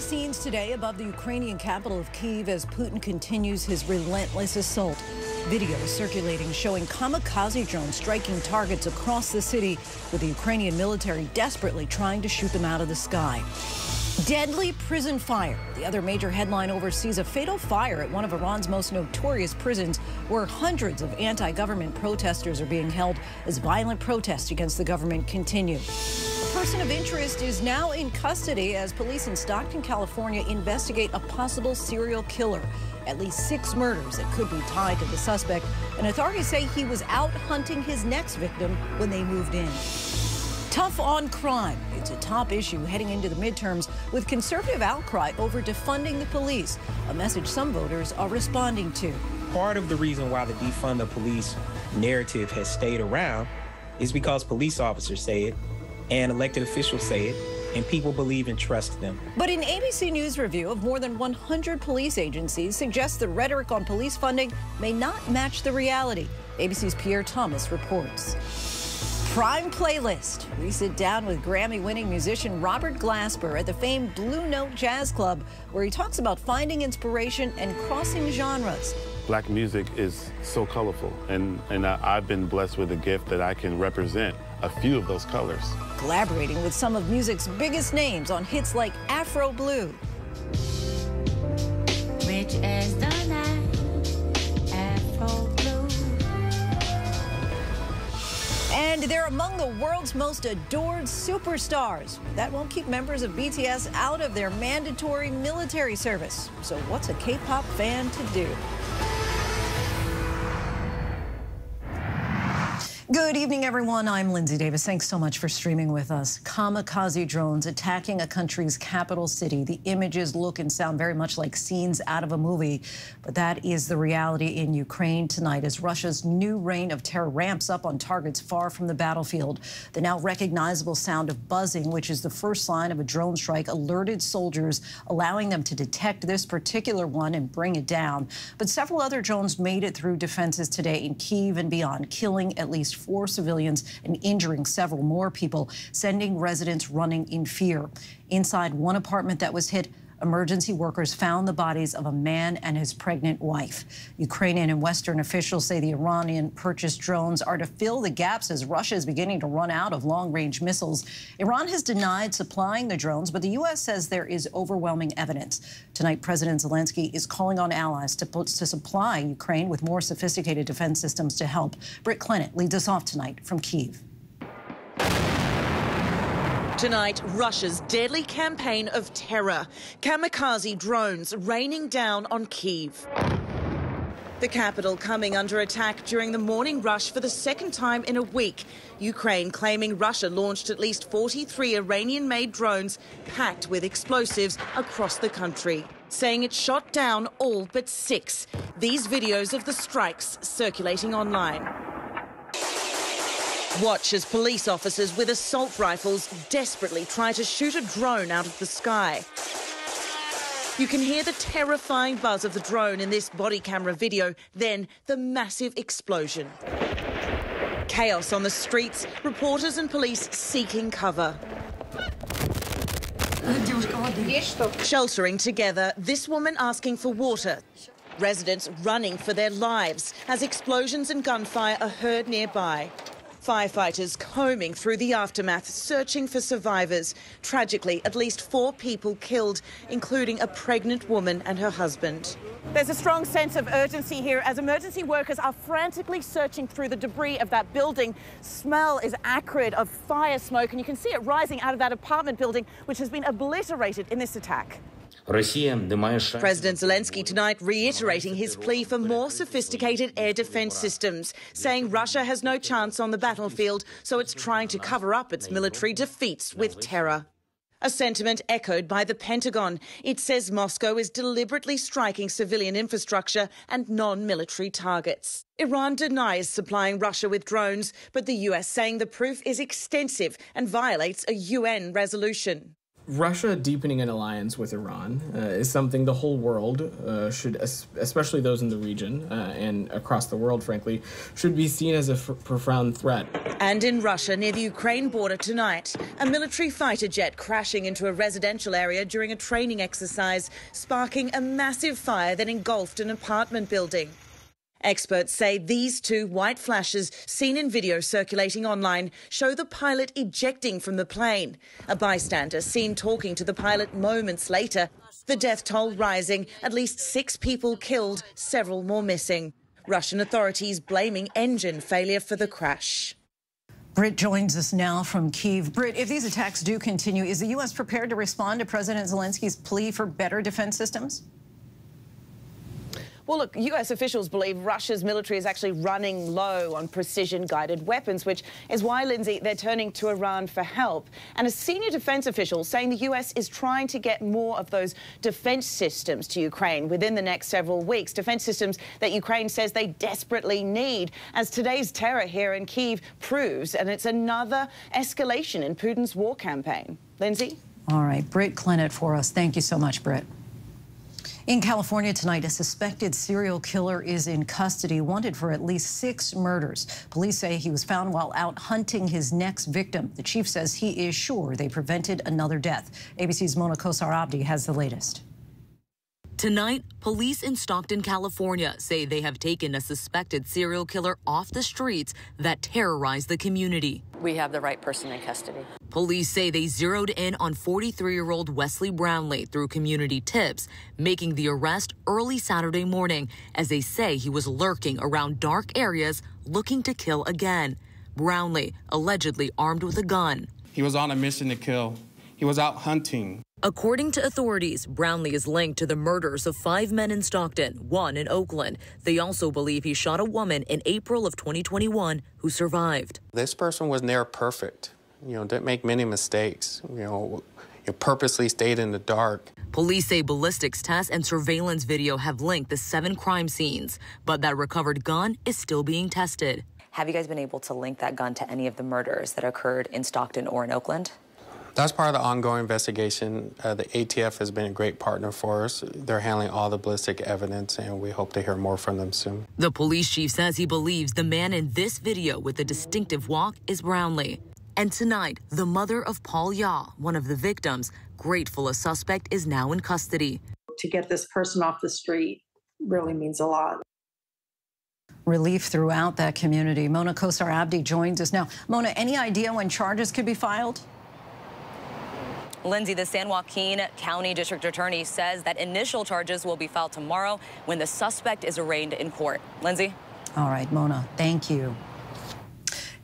Scenes today above the Ukrainian capital of Kyiv as Putin continues his relentless assault. Videos circulating showing kamikaze drones striking targets across the city, with the Ukrainian military desperately trying to shoot them out of the sky. Deadly prison fire. The other major headline oversees a fatal fire at one of Iran's most notorious prisons, where hundreds of anti government protesters are being held as violent protests against the government continue. Person of interest is now in custody as police in Stockton, California investigate a possible serial killer. At least six murders that could be tied to the suspect, and authorities say he was out hunting his next victim when they moved in. Tough on crime. It's a top issue heading into the midterms with conservative outcry over defunding the police, a message some voters are responding to. Part of the reason why the defund the police narrative has stayed around is because police officers say it and elected officials say it and people believe and trust them. But an ABC News review of more than 100 police agencies suggests the rhetoric on police funding may not match the reality. ABC's Pierre Thomas reports. Prime playlist. We sit down with Grammy winning musician Robert Glasper at the famed Blue Note Jazz Club, where he talks about finding inspiration and crossing genres. Black music is so colorful, and, and I, I've been blessed with a gift that I can represent a few of those colors. Collaborating with some of music's biggest names on hits like Afro Blue. Rich as the night, Afro Blue. And they're among the world's most adored superstars. That won't keep members of BTS out of their mandatory military service. So what's a K-pop fan to do? Good evening, everyone. I'm Linsey Davis. Thanks so much for streaming with us. Kamikaze drones attacking a country's capital city. The images look and sound very much like scenes out of a movie, but that is the reality in Ukraine tonight as Russia's new reign of terror ramps up on targets far from the battlefield. The now recognizable sound of buzzing, which is the first sign of a drone strike, alerted soldiers, allowing them to detect this particular one and bring it down. But several other drones made it through defenses today in Kyiv and beyond, killing at least four civilians and injuring several more people, sending residents running in fear. Inside one apartment that was hit, emergency workers found the bodies of a man and his pregnant wife. Ukrainian and Western officials say the Iranian purchased drones are to fill the gaps as Russia is beginning to run out of long range missiles. Iran has denied supplying the drones, but the U.S. says there is overwhelming evidence. Tonight, President Zelensky is calling on allies to, to supply Ukraine with more sophisticated defense systems to help. Britt Clennett leads us off tonight from Kyiv. Tonight, Russia's deadly campaign of terror. Kamikaze drones raining down on Kyiv. The capital coming under attack during the morning rush for the second time in a week. Ukraine claiming Russia launched at least 43 Iranian made drones packed with explosives across the country, saying it shot down all but six. These videos of the strikes circulating online. Watch as police officers with assault rifles desperately try to shoot a drone out of the sky. You can hear the terrifying buzz of the drone in this body camera video, then the massive explosion. Chaos on the streets, reporters and police seeking cover. Sheltering together, this woman asking for water. Residents running for their lives as explosions and gunfire are heard nearby. Firefighters combing through the aftermath, searching for survivors. Tragically, at least four people killed, including a pregnant woman and her husband. There's a strong sense of urgency here as emergency workers are frantically searching through the debris of that building. Smell is acrid of fire smoke, and you can see it rising out of that apartment building, which has been obliterated in this attack. President Zelensky tonight reiterating his plea for more sophisticated air defense systems, saying Russia has no chance on the battlefield, so it's trying to cover up its military defeats with terror. A sentiment echoed by the Pentagon. It says Moscow is deliberately striking civilian infrastructure and non military targets. Iran denies supplying Russia with drones, but the US saying the proof is extensive and violates a UN resolution. Russia deepening an alliance with Iran uh, is something the whole world uh, should, especially those in the region uh, and across the world, frankly, should be seen as a profound threat. And in Russia, near the Ukraine border tonight, a military fighter jet crashing into a residential area during a training exercise, sparking a massive fire that engulfed an apartment building. Experts say these two white flashes, seen in video circulating online, show the pilot ejecting from the plane. A bystander seen talking to the pilot moments later. The death toll rising, at least six people killed, several more missing. Russian authorities blaming engine failure for the crash. Britt joins us now from Kiev. Britt, if these attacks do continue, is the U.S. prepared to respond to President Zelensky's plea for better defense systems? Well, look, U.S. officials believe Russia's military is actually running low on precision-guided weapons, which is why, Linsey, they're turning to Iran for help. And a senior defense official saying the U.S. is trying to get more of those defense systems to Ukraine within the next several weeks. Defense systems that Ukraine says they desperately need, as today's terror here in Kiev proves. And it's another escalation in Putin's war campaign. Linsey? All right, Britt Clennett for us. Thank you so much, Britt. In California tonight, a suspected serial killer is in custody, wanted for at least six murders. Police say he was found while out hunting his next victim. The chief says he is sure they prevented another death. ABC's Mona Kosar Abdi has the latest. Tonight, police in Stockton, California say they have taken a suspected serial killer off the streets that terrorized the community. We have the right person in custody. Police say they zeroed in on 43 year old Wesley Brownlee through community tips, making the arrest early Saturday morning as they say he was lurking around dark areas looking to kill again. Brownlee, allegedly armed with a gun. He was on a mission to kill. He was out hunting. According to authorities, Brownlee is linked to the murders of five men in Stockton, one in Oakland. They also believe he shot a woman in April of 2021 who survived. This person was near perfect. You know, didn't make many mistakes. You know, you purposely stayed in the dark. Police say ballistics tests and surveillance video have linked the seven crime scenes, but that recovered gun is still being tested. Have you guys been able to link that gun to any of the murders that occurred in Stockton or in Oakland? That's part of the ongoing investigation. Uh, the ATF has been a great partner for us. They're handling all the ballistic evidence, and we hope to hear more from them soon. The police chief says he believes the man in this video with the distinctive walk is Brownlee. And tonight, the mother of Paul Yaw, one of the victims, grateful a suspect is now in custody. To get this person off the street really means a lot relief throughout that community. Mona Kosar Abdi joins us now. Mona, any idea when charges could be filed? Linsey, the San Joaquin County District Attorney says that initial charges will be filed tomorrow when the suspect is arraigned in court. Linsey? All right, Mona, thank you.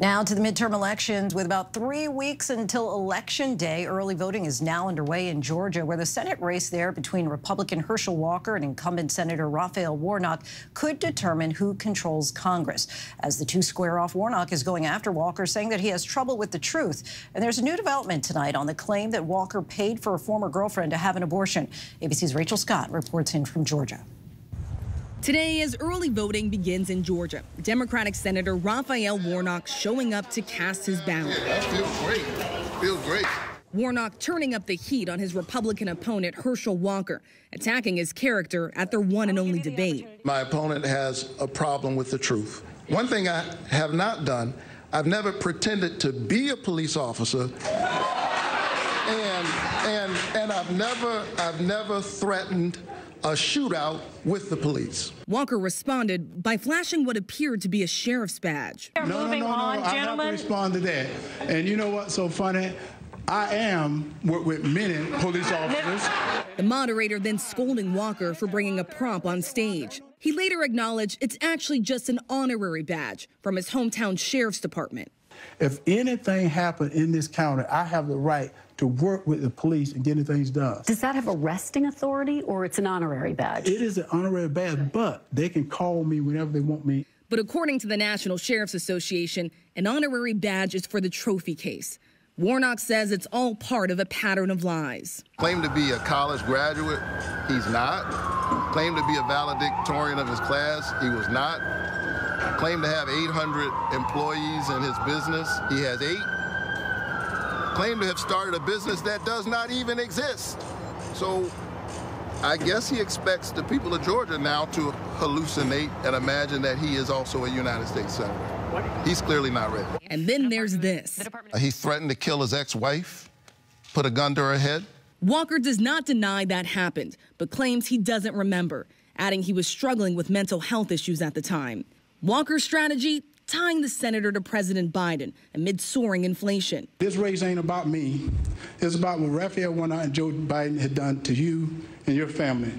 Now to the midterm elections. With about three weeks until Election Day, early voting is now underway in Georgia, where the Senate race there between Republican Herschel Walker and incumbent Senator Raphael Warnock could determine who controls Congress. As the two square off, Warnock is going after Walker, saying that he has trouble with the truth. And there's a new development tonight on the claim that Walker paid for a former girlfriend to have an abortion. ABC's Rachel Scott reports in from Georgia. Today, as early voting begins in Georgia, Democratic Senator Raphael Warnock showing up to cast his ballot. That feels great. Feels great. Warnock turning up the heat on his Republican opponent, Herschel Walker, attacking his character at their one and only debate. My opponent has a problem with the truth. One thing I have not done, I've never pretended to be a police officer. And, and, and I've never, I've never threatened a shootout with the police. Walker responded by flashing what appeared to be a sheriff's badge. No, no, no, no. On, I have to respond to that. And you know what's so funny? I am with many police officers. The moderator then scolding Walker for bringing a prop on stage. He later acknowledged it's actually just an honorary badge from his hometown sheriff's department. If anything happened in this county, I have the right to work with the police and getting things done. Does that have arresting authority or it's an honorary badge? It is an honorary badge, but they can call me whenever they want me. But according to the National Sheriff's Association, an honorary badge is for the trophy case. Warnock says it's all part of a pattern of lies. Claimed to be a college graduate, he's not. Claimed to be a valedictorian of his class, he was not. Claimed to have 800 employees in his business, he has eight. claim to have started a business that does not even exist. So I guess he expects the people of Georgia now to hallucinate and imagine that he is also a United States Senator. He's clearly not ready. And then there's this. He threatened to kill his ex-wife, put a gun to her head. Walker does not deny that happened, but claims he doesn't remember, adding he was struggling with mental health issues at the time. Walker's strategy tying the senator to President Biden amid soaring inflation. This race ain't about me. It's about what Raphael Warnock and Joe Biden had done to you and your family.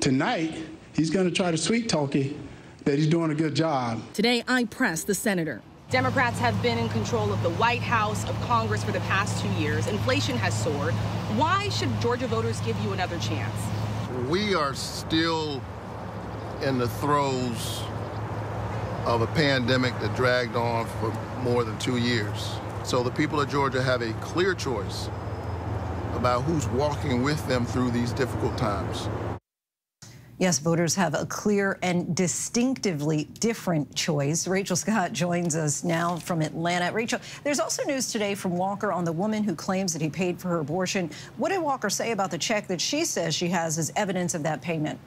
Tonight, he's going to try to sweet talk you that he's doing a good job. Today, I pressed the senator. Democrats have been in control of the White House, of Congress for the past two years. Inflation has soared. Why should Georgia voters give you another chance? We are still in the throes of a pandemic that dragged on for more than two years. So the people of Georgia have a clear choice about who's walking with them through these difficult times. Yes, voters have a clear and distinctively different choice. Rachel Scott joins us now from Atlanta. Rachel, there's also news today from Walker on the woman who claims that he paid for her abortion. What did Walker say about the check that she says she has as evidence of that payment?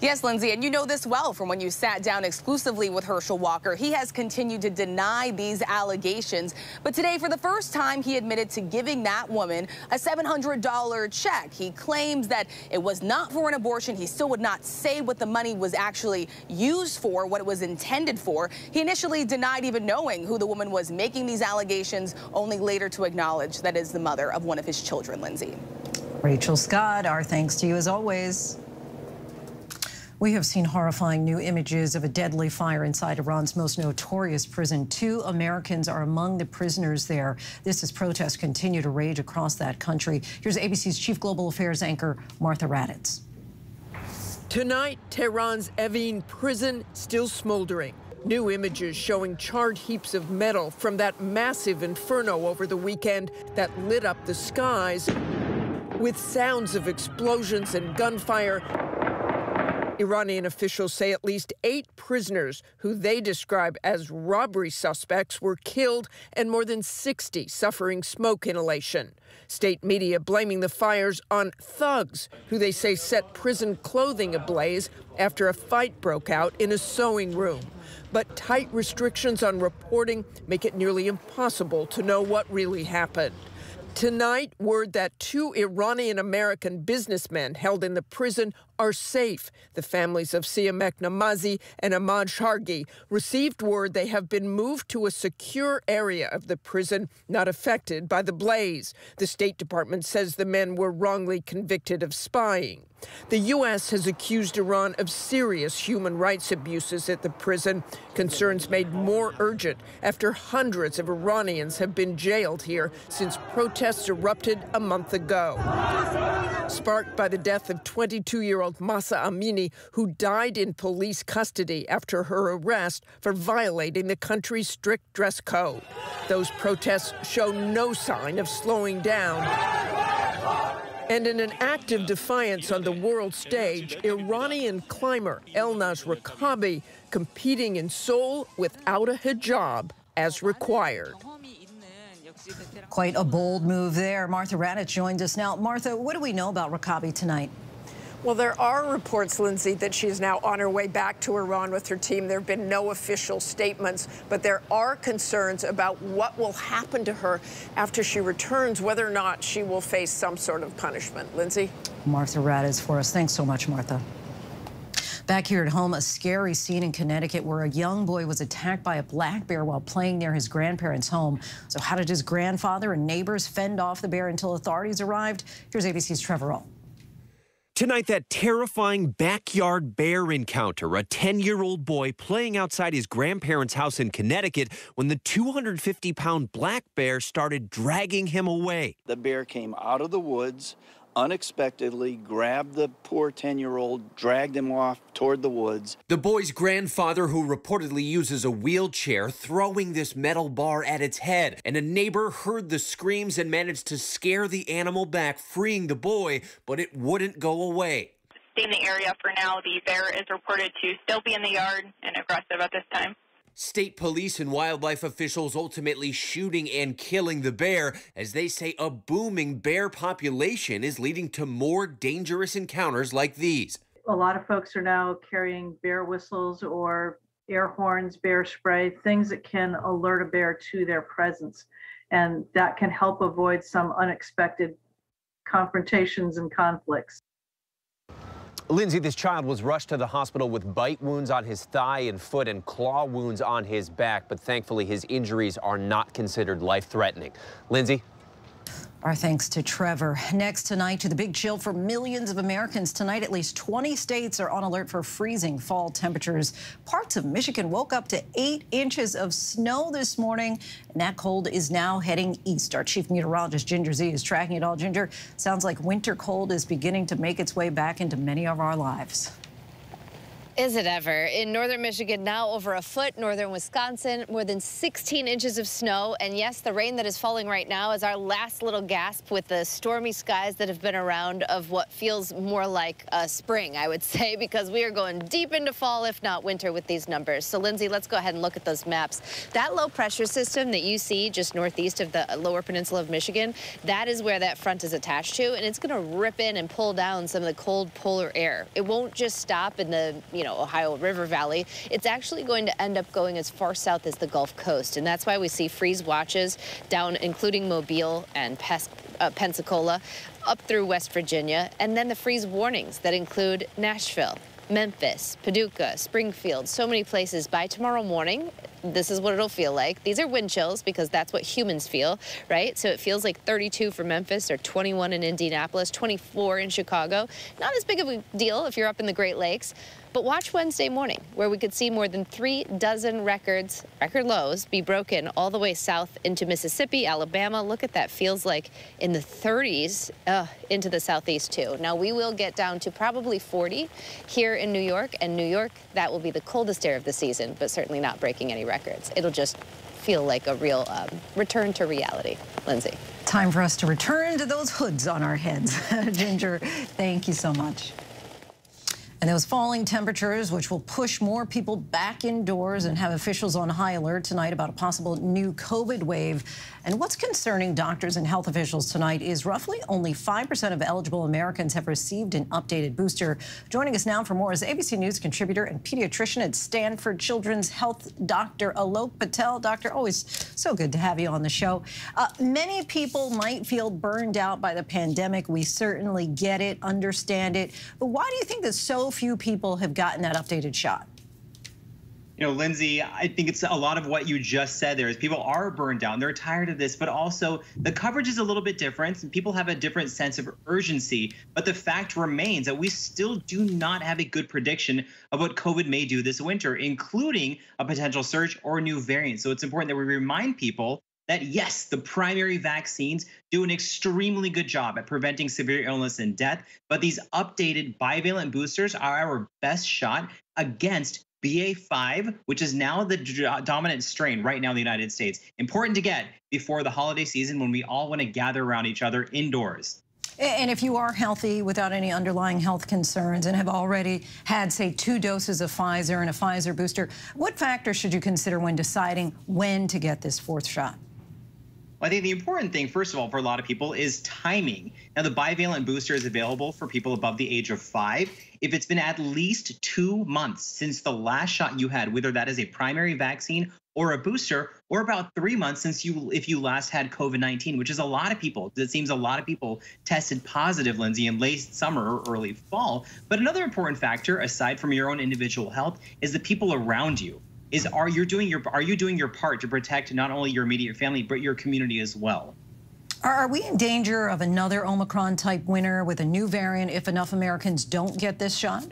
Yes, Linsey, and you know this well from when you sat down exclusively with Herschel Walker. He has continued to deny these allegations, but today, for the first time, he admitted to giving that woman a $700 check. He claims that it was not for an abortion. He still would not say what the money was actually used for, what it was intended for. He initially denied even knowing who the woman was making these allegations, only later to acknowledge that is the mother of one of his children, Linsey. Rachel Scott, our thanks to you as always. We have seen horrifying new images of a deadly fire inside Iran's most notorious prison. Two Americans are among the prisoners there. This as protests continue to rage across that country. Here's ABC's chief global affairs anchor, Martha Raddatz. Tonight, Tehran's Evin prison still smoldering. New images showing charred heaps of metal from that massive inferno over the weekend that lit up the skies. With sounds of explosions and gunfire, Iranian officials say at least eight prisoners, who they describe as robbery suspects, were killed and more than 60 suffering smoke inhalation. State media blaming the fires on thugs, who they say set prison clothing ablaze after a fight broke out in a sewing room. But tight restrictions on reporting make it nearly impossible to know what really happened. Tonight, word that two Iranian American businessmen held in the prison are safe. The families of Siamak Namazi and Emad Shargi received word they have been moved to a secure area of the prison not affected by the blaze. The State Department says the men were wrongly convicted of spying. The U.S. has accused Iran of serious human rights abuses at the prison, concerns made more urgent after hundreds of Iranians have been jailed here since protests erupted a month ago. Sparked by the death of 22 year old Mahsa Amini, who died in police custody after her arrest for violating the country's strict dress code. Those protests show no sign of slowing down. And in an act of defiance on the world stage, Iranian climber Elnaz Rekabi competing in Seoul without a hijab as required. Quite a bold move there. Martha Raddatz joins us now. Martha, what do we know about Rekabi tonight? Well, there are reports, Linsey, that she is now on her way back to Iran with her team. There have been no official statements, but there are concerns about what will happen to her after she returns, whether or not she will face some sort of punishment. Linsey? Martha Raddatz for us. Thanks so much, Martha. Back here at home, a scary scene in Connecticut where a young boy was attacked by a black bear while playing near his grandparents' home. So how did his grandfather and neighbors fend off the bear until authorities arrived? Here's ABC's Trevor Ault. Tonight, that terrifying backyard bear encounter. A 10 year old boy playing outside his grandparents' house in Connecticut when the 250 pound black bear started dragging him away. The bear came out of the woods unexpectedly grabbed the poor 10 year old, dragged him off toward the woods. The boy's grandfather, who reportedly uses a wheelchair, throwing this metal bar at its head. And a neighbor heard the screams and managed to scare the animal back, freeing the boy, but it wouldn't go away. Stay in the area for now. The bear is reported to still be in the yard and aggressive at this time. State police and wildlife officials ultimately shooting and killing the bear as they say a booming bear population is leading to more dangerous encounters like these. A lot of folks are now carrying bear whistles or air horns, bear spray, things that can alert a bear to their presence. And that can help avoid some unexpected confrontations and conflicts. Linsey, this child was rushed to the hospital with bite wounds on his thigh and foot and claw wounds on his back, but thankfully his injuries are not considered life-threatening. Linsey? Our thanks to Trevor. Next tonight to the big chill for millions of Americans. Tonight, at least 20 states are on alert for freezing fall temperatures. Parts of Michigan woke up to eight inches of snow this morning, and that cold is now heading east. Our chief meteorologist, Ginger Zee, is tracking it all. Ginger, sounds like winter cold is beginning to make its way back into many of our lives. Is it ever? In northern Michigan, now over a foot. Northern Wisconsin, more than 16 inches of snow. And yes, the rain that is falling right now is our last little gasp with the stormy skies that have been around of what feels more like a spring, I would say, because we are going deep into fall, if not winter, with these numbers. So, Linsey, let's go ahead and look at those maps. That low pressure system that you see just northeast of the lower peninsula of Michigan, that is where that front is attached to. And it's going to rip in and pull down some of the cold polar air. It won't just stop in the, you know, know, Ohio River Valley, it's actually going to end up going as far south as the Gulf Coast. And that's why we see freeze watches down, including Mobile and Pes uh, Pensacola, up through West Virginia, and then the freeze warnings that include Nashville. Memphis, Paducah, Springfield, so many places by tomorrow morning this is what it'll feel like. These are wind chills because that's what humans feel, right? So it feels like 32 for Memphis or 21 in Indianapolis, 24 in Chicago. Not as big of a deal if you're up in the Great Lakes. But watch Wednesday morning, where we could see more than three dozen records, record lows, be broken all the way south into Mississippi, Alabama. Look at that. Feels like in the 30s uh, into the southeast, too. Now, we will get down to probably 40 here in New York. And New York, that will be the coldest air of the season, but certainly not breaking any records. It'll just feel like a real um, return to reality. Linsey. Time for us to return to those hoods on our heads. Ginger, thank you so much. And those falling temperatures, which will push more people back indoors and have officials on high alert tonight about a possible new COVID wave. And what's concerning doctors and health officials tonight is roughly only 5% of eligible Americans have received an updated booster. Joining us now for more is ABC News contributor and pediatrician at Stanford Children's Health, Dr. Alok Patel. Doctor, always so good to have you on the show. Uh, many people might feel burned out by the pandemic. We certainly get it, understand it. But why do you think that so few people have gotten that updated shot? you know, Linsey, I think it's a lot of what you just said there is people are burned down. They're tired of this, but also the coverage is a little bit different. And people have a different sense of urgency. But the fact remains that we still do not have a good prediction of what COVID may do this winter, including a potential surge or new variant. So it's important that we remind people that yes, the primary vaccines do an extremely good job at preventing severe illness and death, but these updated bivalent boosters are our best shot against BA5, which is now the dominant strain right now in the United States. Important to get before the holiday season when we all want to gather around each other indoors. And if you are healthy without any underlying health concerns and have already had, say, two doses of Pfizer and a Pfizer booster, what factors should you consider when deciding when to get this fourth shot? Well, I think the important thing, first of all, for a lot of people is timing. Now, the bivalent booster is available for people above the age of five. If it's been at least two months since the last shot you had, whether that is a primary vaccine or a booster, or about three months since you, if you last had COVID-19, which is a lot of people. It seems a lot of people tested positive, Linsey, in late summer or early fall. But another important factor, aside from your own individual health, is the people around you is are you doing your are you doing your part to protect not only your immediate family but your community as well? Are we in danger of another Omicron type winter with a new variant if enough Americans don't get this shot?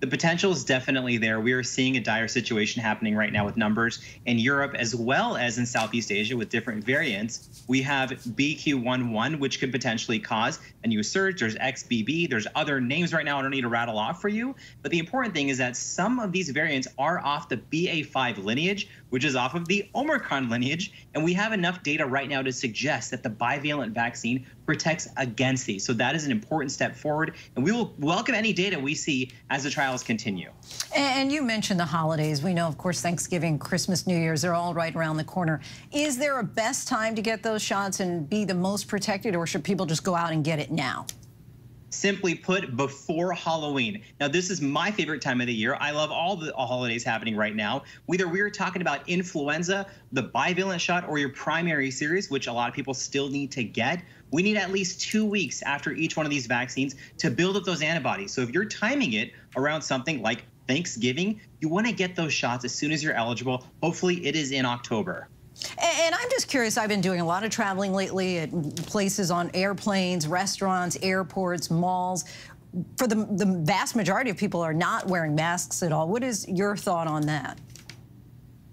The potential is definitely there. We are seeing a dire situation happening right now with numbers in Europe as well as in Southeast Asia with different variants. We have BQ11, which could potentially cause a new surge. There's XBB. There's other names right now I don't need to rattle off for you. But the important thing is that some of these variants are off the BA5 lineage, which is off of the Omicron lineage. And we have enough data right now to suggest that the bivalent vaccine protects against these. So that is an important step forward. And we will welcome any data we see as the trials continue. And you mentioned the holidays. We know, of course, Thanksgiving, Christmas, New Year's, they're all right around the corner. Is there a best time to get those shots and be the most protected, or should people just go out and get it now? Simply put, before Halloween. Now, this is my favorite time of the year. I love all the holidays happening right now. Whether we're talking about influenza, the bivalent shot, or your primary series, which a lot of people still need to get, we need at least two weeks after each one of these vaccines to build up those antibodies. So if you're timing it around something like Thanksgiving, you want to get those shots as soon as you're eligible. Hopefully, it is in October. And I'm just curious, I've been doing a lot of traveling lately at places on airplanes, restaurants, airports, malls. For the, the vast majority of people are not wearing masks at all. What is your thought on that?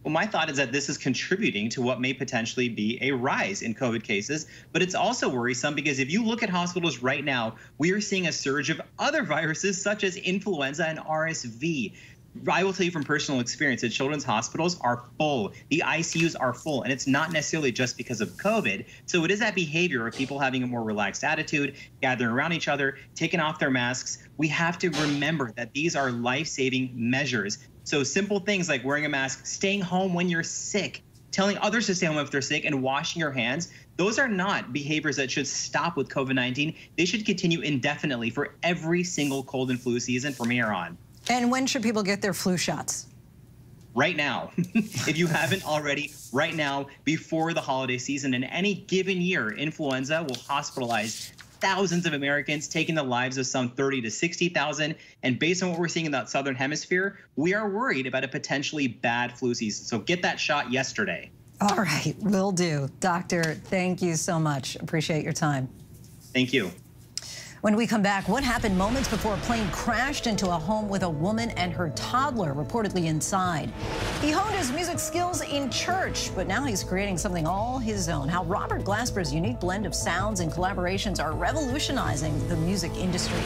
Well, my thought is that this is contributing to what may potentially be a rise in COVID cases, but it's also worrisome because if you look at hospitals right now, we are seeing a surge of other viruses such as influenza and RSV. I will tell you from personal experience that children's hospitals are full. The ICUs are full, and it's not necessarily just because of COVID. So it is that behavior of people having a more relaxed attitude, gathering around each other, taking off their masks. We have to remember that these are life saving measures. So simple things like wearing a mask, staying home when you're sick, telling others to stay home if they're sick, and washing your hands. Those are not behaviors that should stop with COVID 19. They should continue indefinitely for every single cold and flu season from here on. And when should people get their flu shots? Right now. if you haven't already, right now, before the holiday season. In any given year, influenza will hospitalize thousands of Americans, taking the lives of some 30 to 60,000. And based on what we're seeing in that southern hemisphere, we are worried about a potentially bad flu season. So get that shot yesterday. All right, will do. Doctor, thank you so much. Appreciate your time. Thank you. When we come back, what happened moments before a plane crashed into a home with a woman and her toddler reportedly inside? He honed his music skills in church, but now he's creating something all his own. How Robert Glasper's unique blend of sounds and collaborations are revolutionizing the music industry.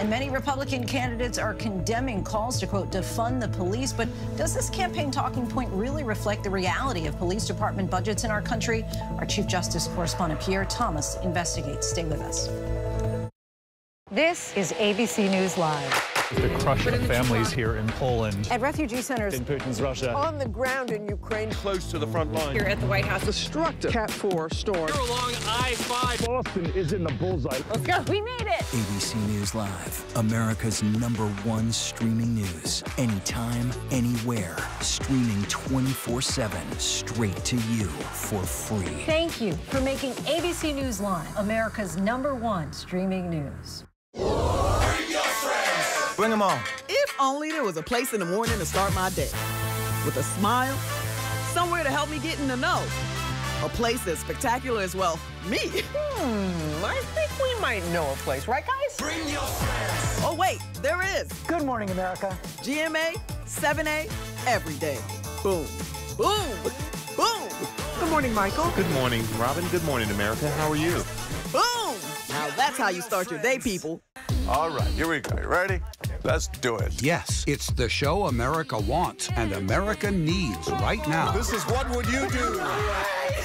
And many Republican candidates are condemning calls to, quote, defund the police. But does this campaign talking point really reflect the reality of police department budgets in our country? Our Chief Justice correspondent Pierre Thomas investigates. Stay with us. This is ABC News Live. The crush of families here in Poland. At refugee centers. In Putin's Russia. On the ground in Ukraine. Close to the front line. Here at the White House. Destructive. Cat 4 storm. Here along I-5. Boston is in the bullseye. Let's go. We made it. ABC News Live. America's number one streaming news. Anytime, anywhere. Streaming 24-7. Straight to you for free. Thank you for making ABC News Live America's number one streaming news. Bring them on. If only there was a place in the morning to start my day. With a smile, somewhere to help me get in the know. A place as spectacular as, well, me. Hmm, I think we might know a place, right, guys? Bring your friends. Oh, wait, there is. Good morning, America. GMA, 7A, every day. Boom, boom, boom. Good morning, Michael. Good morning, Robin. Good morning, America. How are you? Boom! Now that's how you start your day, people. All right, here we go. You ready? Let's do it. Yes, it's the show America wants and America needs right now. This is What Would You Do?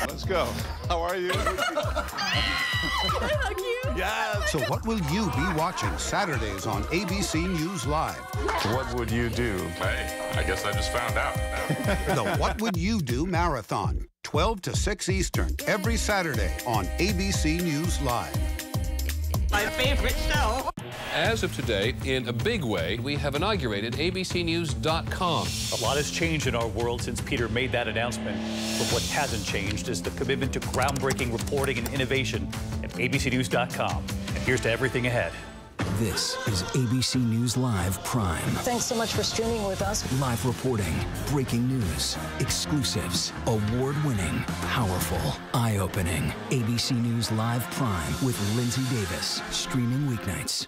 Let's go. How are you? How cute. Yes. So what will you be watching Saturdays on ABC News Live? What would you do? Hey, I guess I just found out. the What Would You Do Marathon, 12 to 6 Eastern, every Saturday on ABC News Live. My favorite show. As of today, in a big way, we have inaugurated abcnews.com. A lot has changed in our world since Peter made that announcement. But what hasn't changed is the commitment to groundbreaking reporting and innovation at abcnews.com. And here's to everything ahead. This is ABC News Live Prime. Thanks so much for streaming with us. Live reporting, breaking news, exclusives, award winning, powerful, eye opening. ABC News Live Prime with Linsey Davis, streaming weeknights.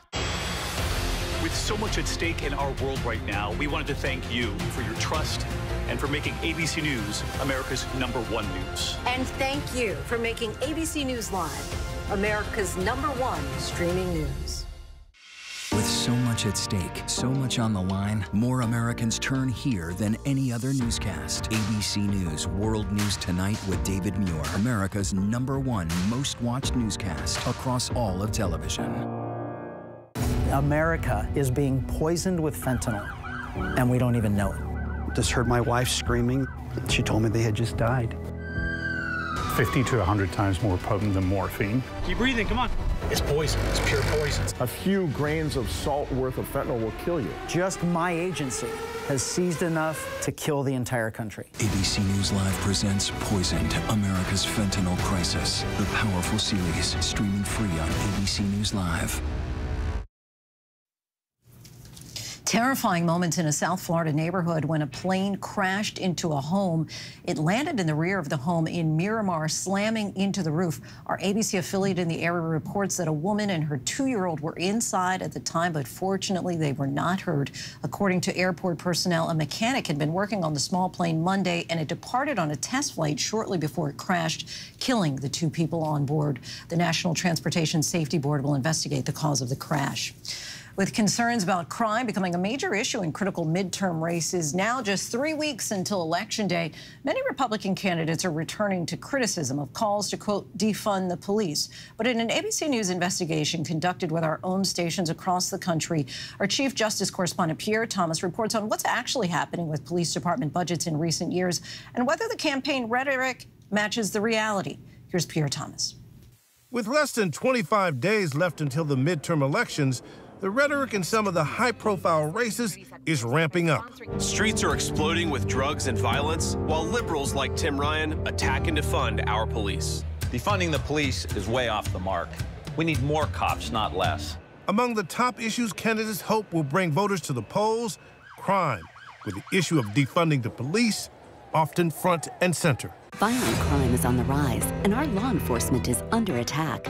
With so much at stake in our world right now, we wanted to thank you for your trust and for making ABC News America's number one news. And thank you for making ABC News Live America's number one streaming news. With so much much at stake, so much on the line, more Americans turn here than any other newscast. ABC News World News Tonight with David Muir, America's number one most watched newscast across all of television. America is being poisoned with fentanyl, and we don't even know it. Just heard my wife screaming. She told me they had just died. 50 to 100 times more potent than morphine. Keep breathing, come on. It's poison. It's pure poison. A few grains of salt worth of fentanyl will kill you. Just my agency has seized enough to kill the entire country. ABC News Live presents Poisoned, America's Fentanyl Crisis. The powerful series, streaming free on ABC News Live. Terrifying moments in a South Florida neighborhood when a plane crashed into a home. It landed in the rear of the home in Miramar, slamming into the roof. Our ABC affiliate in the area reports that a woman and her two-year-old were inside at the time, but fortunately they were not hurt. According to airport personnel, a mechanic had been working on the small plane Monday, and it departed on a test flight shortly before it crashed, killing the two people on board. The National Transportation Safety Board will investigate the cause of the crash. With concerns about crime becoming a major issue in critical midterm races, now just three weeks until Election Day, many Republican candidates are returning to criticism of calls to, quote, defund the police. But in an ABC News investigation conducted with our own stations across the country, our Chief Justice correspondent Pierre Thomas reports on what's actually happening with police department budgets in recent years and whether the campaign rhetoric matches the reality. Here's Pierre Thomas. With less than 25 days left until the midterm elections, the rhetoric in some of the high profile races is ramping up. Streets are exploding with drugs and violence, while liberals like Tim Ryan attack and defund our police. Defunding the police is way off the mark. We need more cops, not less. Among the top issues candidates hope will bring voters to the polls crime, with the issue of defunding the police often front and center. Violent crime is on the rise, and our law enforcement is under attack.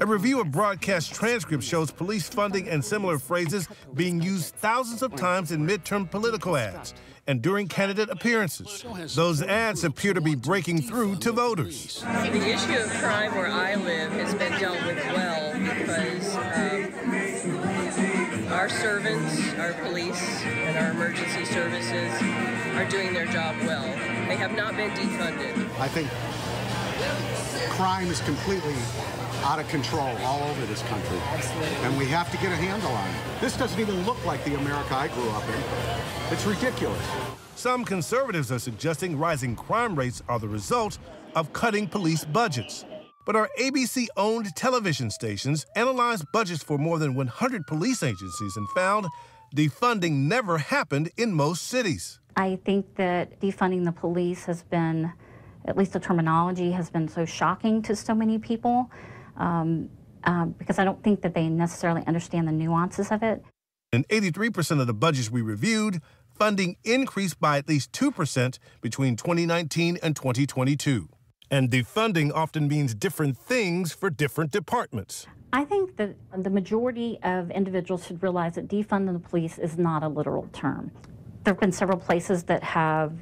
A review of broadcast transcripts shows police funding and similar phrases being used thousands of times in midterm political ads and during candidate appearances. Those ads appear to be breaking through to voters. The issue of crime where I live has been dealt with well because um, our servants, our police, and our emergency services are doing their job well. They have not been defunded. I think crime is completely out of control all over this country. Absolutely. And we have to get a handle on it. This doesn't even look like the America I grew up in. It's ridiculous. Some conservatives are suggesting rising crime rates are the result of cutting police budgets. But our ABC owned television stations analyzed budgets for more than 100 police agencies and found defunding never happened in most cities. I think that defunding the police has been, at least the terminology has been so shocking to so many people um, um, because I don't think that they necessarily understand the nuances of it. In 83% of the budgets we reviewed, funding increased by at least 2% between 2019 and 2022. And defunding often means different things for different departments. I think that the majority of individuals should realize that defunding the police is not a literal term. There have been several places that have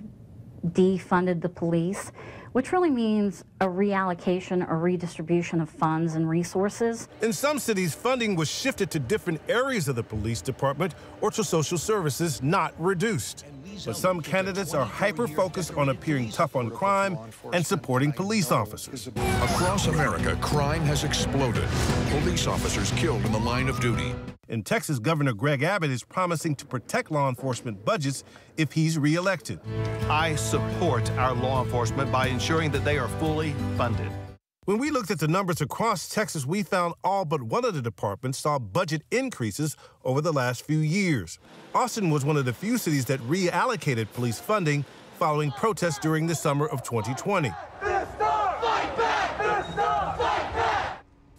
defunded the police, which really means a reallocation or redistribution of funds and resources. In some cities, funding was shifted to different areas of the police department or to social services, not reduced. But some candidates are hyper focused on appearing tough on crime and supporting police officers. Across America, crime has exploded. Police officers killed in the line of duty. In Texas, Governor Greg Abbott is promising to protect law enforcement budgets if he's reelected. I support our law enforcement by ensuring that they are fully funded. When we looked at the numbers across Texas, we found all but one of the departments saw budget increases over the last few years. Austin was one of the few cities that reallocated police funding following protests during the summer of 2020.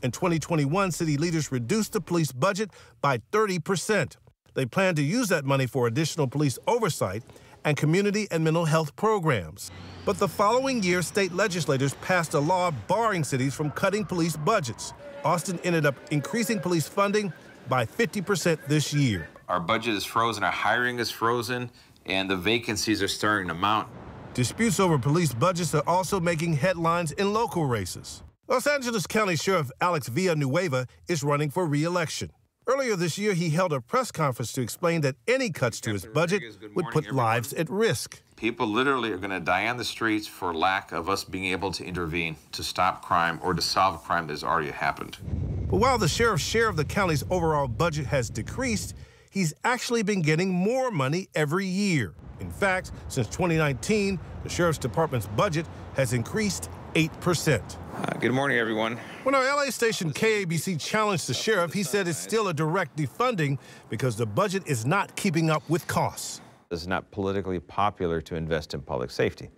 In 2021, city leaders reduced the police budget by 30%. They plan to use that money for additional police oversight and community and mental health programs. But the following year, state legislators passed a law barring cities from cutting police budgets. Austin ended up increasing police funding by 50% this year. Our budget is frozen, our hiring is frozen, and the vacancies are starting to mount. Disputes over police budgets are also making headlines in local races. Los Angeles County Sheriff Alex Villanueva is running for re-election. Earlier this year, he held a press conference to explain that any cuts to his budget would put lives at risk. People literally are going to die on the streets for lack of us being able to intervene to stop crime or to solve crime that has already happened. But while the sheriff's share of the county's overall budget has decreased, he's actually been getting more money every year. In fact, since 2019, the sheriff's department's budget has increased 8%. Uh, good morning, everyone. When our LA station KABC challenged the sheriff, he said it's still a direct defunding because the budget is not keeping up with costs. It's not politically popular to invest in public safety.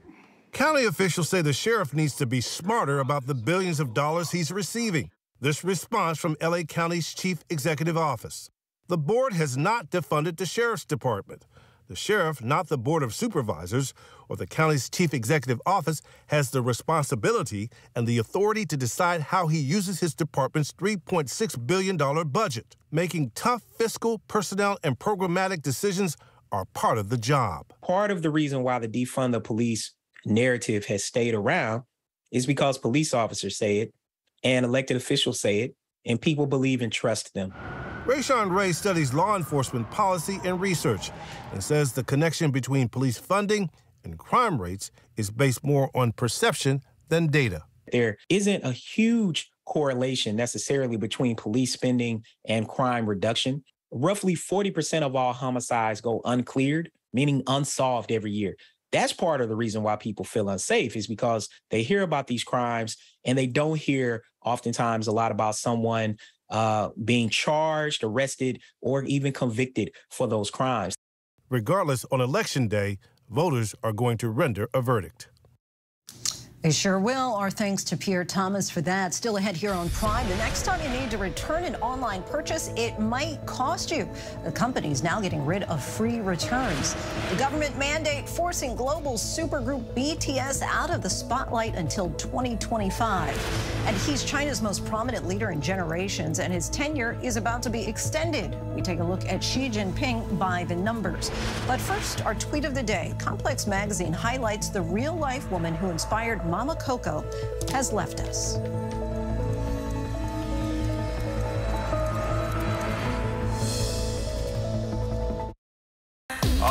County officials say the sheriff needs to be smarter about the billions of dollars he's receiving. This response from LA County's chief executive office. The board has not defunded the sheriff's department. The sheriff, not the board of supervisors or the county's chief executive office, has the responsibility and the authority to decide how he uses his department's $3.6 billion budget. Making tough fiscal, personnel, and programmatic decisions are part of the job. Part of the reason why the defund the police narrative has stayed around is because police officers say it and elected officials say it, and people believe and trust them. Rashawn Ray studies law enforcement policy and research and says the connection between police funding and crime rates is based more on perception than data. There isn't a huge correlation necessarily between police spending and crime reduction. Roughly 40% of all homicides go uncleared, meaning unsolved every year. That's part of the reason why people feel unsafe is because they hear about these crimes and they don't hear oftentimes a lot about someone uh, being charged, arrested, or even convicted for those crimes. Regardless, on election day, voters are going to render a verdict. They sure will. Our thanks to Pierre Thomas for that. Still ahead here on Prime. The next time you need to return an online purchase, it might cost you. The company's now getting rid of free returns. The government mandate forcing global supergroup BTS out of the spotlight until 2025. And he's China's most prominent leader in generations, and his tenure is about to be extended. We take a look at Xi Jinping by the numbers. But first, our tweet of the day. Complex Magazine highlights the real life woman who inspired Mama Coco has left us.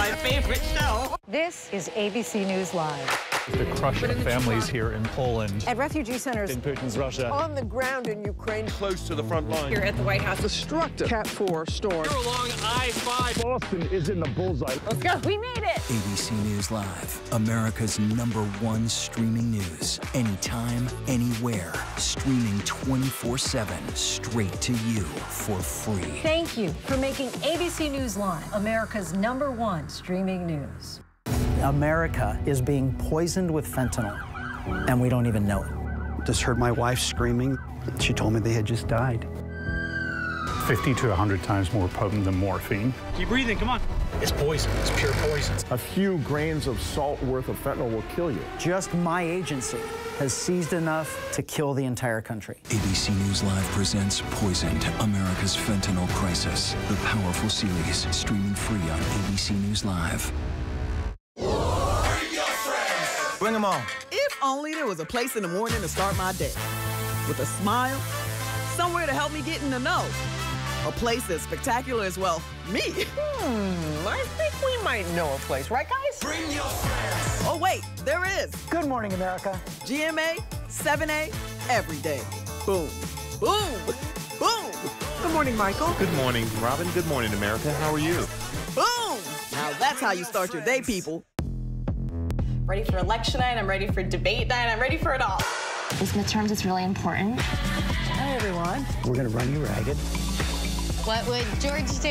My favorite show. This is ABC News Live. The crush of families here in Poland. At refugee centers in Putin's Russia. On the ground in Ukraine, close to the front line. Here at the White House. Destructive Cat 4 storm. Here along I-5. Boston is in the bullseye. Let's go. We made it. ABC News Live, America's number one streaming news. Anytime, anywhere. Streaming 24-7, straight to you for free. Thank you for making ABC News Live America's number one streaming news. America is being poisoned with fentanyl, and we don't even know it. Just heard my wife screaming. She told me they had just died. 50 to 100 times more potent than morphine. Keep breathing, come on. It's poison, it's pure poison. A few grains of salt worth of fentanyl will kill you. Just my agency has seized enough to kill the entire country. ABC News Live presents Poisoned, America's Fentanyl Crisis. The powerful series, streaming free on ABC News Live. Bring them on. If only there was a place in the morning to start my day. With a smile, somewhere to help me get in the know. A place as spectacular as, well, me. Hmm, I think we might know a place, right, guys? Bring your friends. Oh, wait, there is. Good morning, America. GMA, 7A, every day. Boom, boom, boom. Good morning, Michael. Good morning, Robin. Good morning, America. How are you? Boom! Now that's how you start your day, people. Ready for election night, I'm ready for debate night, I'm ready for it all. This midterms is really important. Hi, everyone. We're going to run you ragged. What would George do?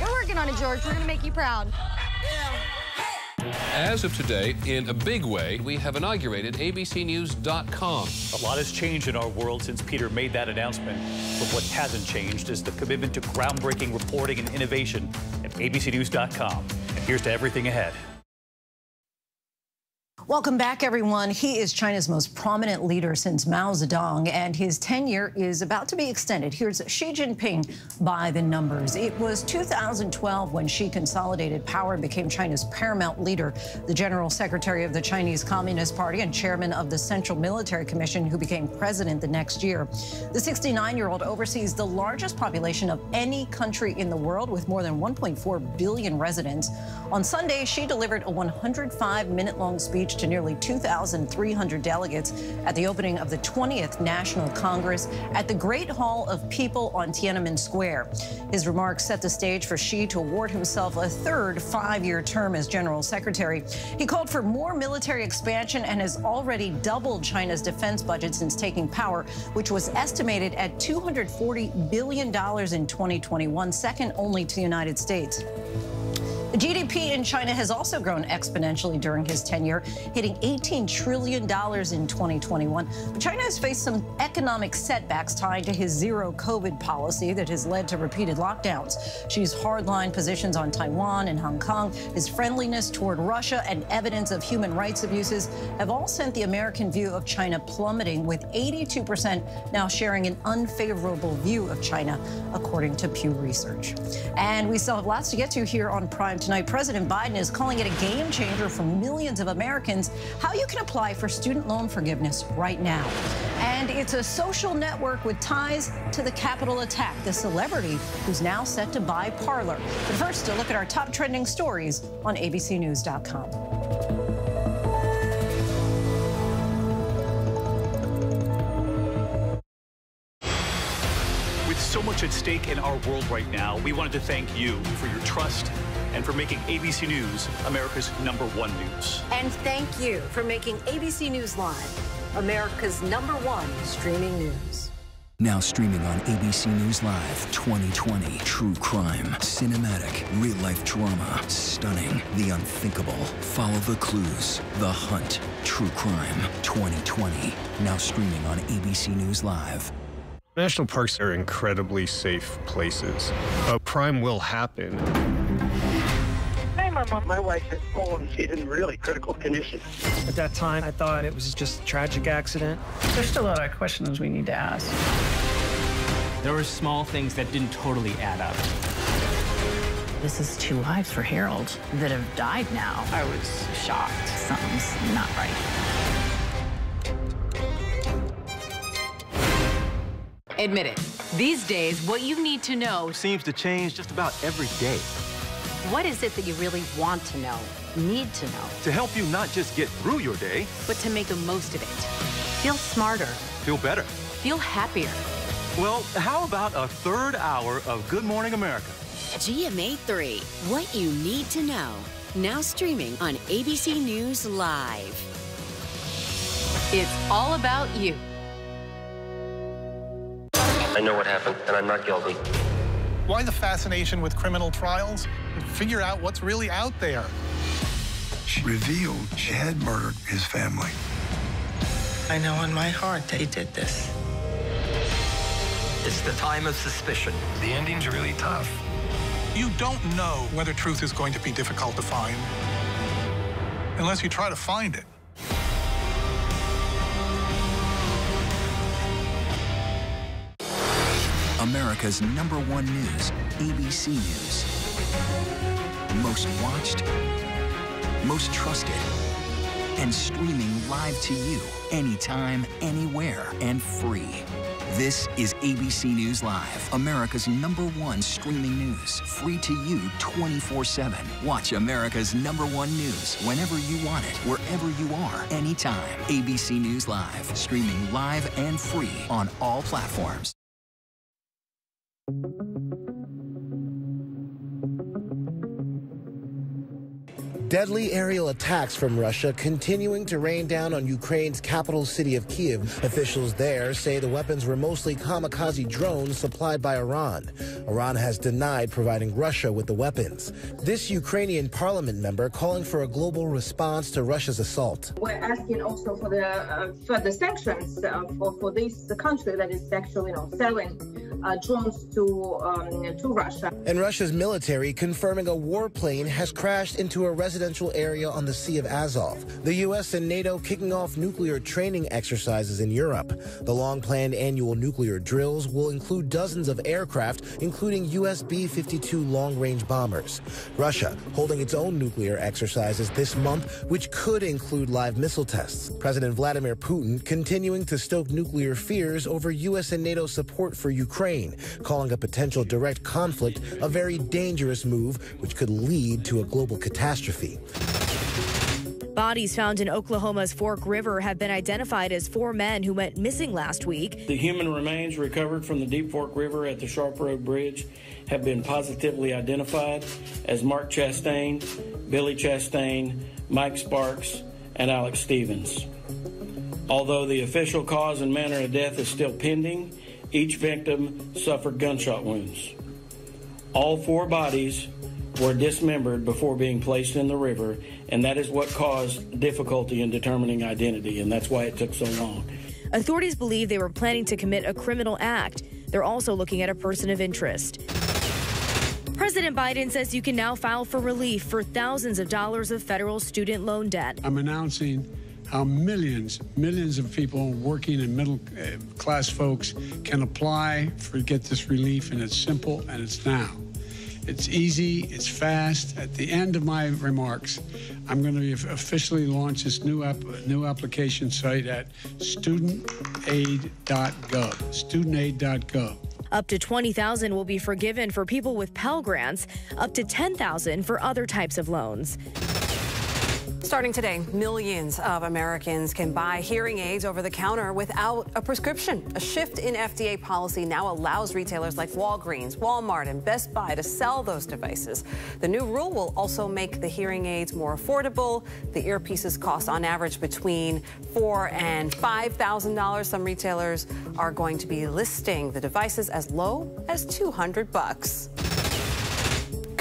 We're working on it, George. We're going to make you proud. As of today, in a big way, we have inaugurated abcnews.com. A lot has changed in our world since Peter made that announcement. But what hasn't changed is the commitment to groundbreaking reporting and innovation at abcnews.com. And here's to everything ahead. Welcome back, everyone. He is China's most prominent leader since Mao Zedong, and his tenure is about to be extended. Here's Xi Jinping by the numbers. It was 2012 when Xi consolidated power and became China's paramount leader, the general secretary of the Chinese Communist Party and chairman of the Central Military Commission, who became president the next year. The 69-year-old oversees the largest population of any country in the world, with more than 1.4 billion residents. On Sunday, Xi delivered a 105-minute-long speech to nearly 2,300 delegates at the opening of the 20th National Congress at the Great Hall of People on Tiananmen Square. His remarks set the stage for Xi to award himself a third five-year term as general secretary. He called for more military expansion and has already doubled China's defense budget since taking power, which was estimated at $240 billion in 2021, second only to the United States. The GDP in China has also grown exponentially during his tenure, hitting $18 trillion in 2021. But China has faced some economic setbacks tied to his zero COVID policy that has led to repeated lockdowns. Xi's hardline positions on Taiwan and Hong Kong, his friendliness toward Russia, and evidence of human rights abuses have all sent the American view of China plummeting, with 82% now sharing an unfavorable view of China, according to Pew Research. And we still have lots to get to here on Prime tonight. President Biden is calling it a game changer for millions of Americans how you can apply for student loan forgiveness right now. And it's a social network with ties to the Capitol attack, the celebrity who's now set to buy Parler. But first, a look at our top trending stories on abcnews.com. With so much at stake in our world right now, we wanted to thank you for your trust and for making ABC News America's number one news. And thank you for making ABC News Live America's number one streaming news. Now streaming on ABC News Live 2020. True crime, cinematic, real life drama, stunning, the unthinkable. Follow the clues. The Hunt. True crime 2020. Now streaming on ABC News Live. National parks are incredibly safe places. A crime will happen. Hey, Mama. My wife has fallen. She's in really critical condition. At that time, I thought it was just a tragic accident. There's still a lot of questions we need to ask. There were small things that didn't totally add up. This is two lives for Harold that have died now. I was shocked. Something's not right. Admit it. These days, what you need to know seems to change just about every day. What is it that you really want to know, need to know? To help you not just get through your day, but to make the most of it. Feel smarter. Feel better. Feel happier. Well, how about a third hour of Good Morning America? GMA 3, What You Need to Know. Now streaming on ABC News Live. It's all about you. I know what happened, and I'm not guilty. Why the fascination with criminal trials? Figure out what's really out there. She revealed she had murdered his family. I know in my heart they did this. It's the time of suspicion. The ending's really tough. You don't know whether truth is going to be difficult to find unless you try to find it. America's number one news, ABC News. Most watched, most trusted, and streaming live to you anytime, anywhere, and free. This is ABC News Live, America's number one streaming news. Free to you 24 7. Watch America's number one news whenever you want it, wherever you are, anytime. ABC News Live, streaming live and free on all platforms. Deadly aerial attacks from Russia continuing to rain down on Ukraine's capital city of Kiev. Officials there say the weapons were mostly kamikaze drones supplied by Iran. Iran has denied providing Russia with the weapons. This Ukrainian parliament member calling for a global response to Russia's assault. We're asking also for the uh, further sanctions uh, for, for this country that is actually you know, selling uh, drones to, um, to Russia. And Russia's military confirming a warplane has crashed into a residential area on the Sea of Azov. The U.S. and NATO kicking off nuclear training exercises in Europe. The long planned annual nuclear drills will include dozens of aircraft, including U.S. B 52 long range bombers. Russia holding its own nuclear exercises this month, which could include live missile tests. President Vladimir Putin continuing to stoke nuclear fears over U.S. and NATO support for Ukraine, calling a potential direct conflict a very dangerous move which could lead to a global catastrophe. Bodies found in Oklahoma's Fork River have been identified as four men who went missing last week. The human remains recovered from the Deep Fork River at the Sharp Road Bridge have been positively identified as Mark Chastain, Billy Chastain, Mike Sparks, and Alex Stevens. Although the official cause and manner of death is still pending, each victim suffered gunshot wounds. All four bodies were dismembered before being placed in the river, and that is what caused difficulty in determining identity, and that's why it took so long. Authorities believe they were planning to commit a criminal act. They're also looking at a person of interest. President Biden says you can now file for relief for thousands of dollars of federal student loan debt. I'm announcing how millions, millions of people working and middle uh, class folks can apply for get this relief, and it's simple and it's now. It's easy, it's fast. At the end of my remarks, I'm going to officially launch this new app, new application site at studentaid.gov. Studentaid.gov. Up to 20,000 will be forgiven for people with Pell grants, up to 10,000 for other types of loans. Starting today, millions of Americans can buy hearing aids over the counter without a prescription. A shift in FDA policy now allows retailers like Walgreens, Walmart, and Best Buy to sell those devices. The new rule will also make the hearing aids more affordable. The earpieces cost on average between four and five thousand dollars. Some retailers are going to be listing the devices as low as 200 bucks.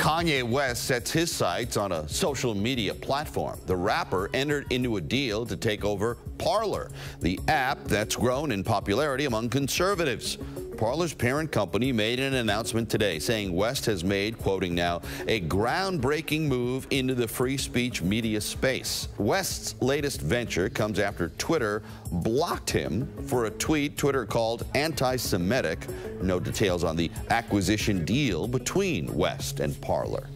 Kanye West sets his sights on a social media platform. The rapper entered into a deal to take over Parler, the app that's grown in popularity among conservatives. Parler's parent company made an announcement today saying West has made, quoting now, a groundbreaking move into the free speech media space. West's latest venture comes after Twitter blocked him for a tweet Twitter called anti-Semitic. No details on the acquisition deal between West and Parler.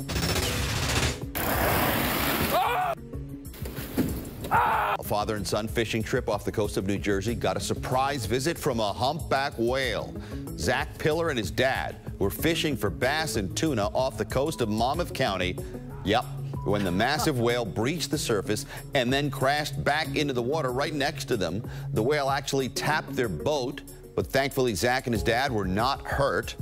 A father and son fishing trip off the coast of New Jersey got a surprise visit from a humpback whale. Zach Pillar and his dad were fishing for bass and tuna off the coast of Monmouth County. Yep, when the massive whale breached the surface and then crashed back into the water right next to them. The whale actually tapped their boat, but thankfully Zach and his dad were not hurt.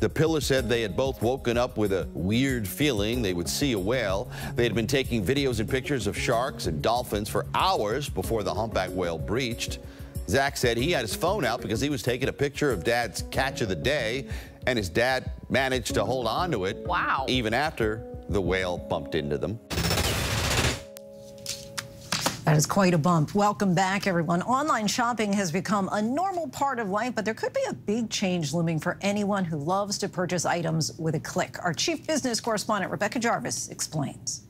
The Pillar said they had both woken up with a weird feeling they would see a whale. They had been taking videos and pictures of sharks and dolphins for hours before the humpback whale breached. Zach said he had his phone out because he was taking a picture of dad's catch of the day, and his dad managed to hold on to it. Wow. Even after the whale bumped into them. That is quite a bump. Welcome back, everyone. Online shopping has become a normal part of life, but there could be a big change looming for anyone who loves to purchase items with a click. Our chief business correspondent, Rebecca Jarvis, explains.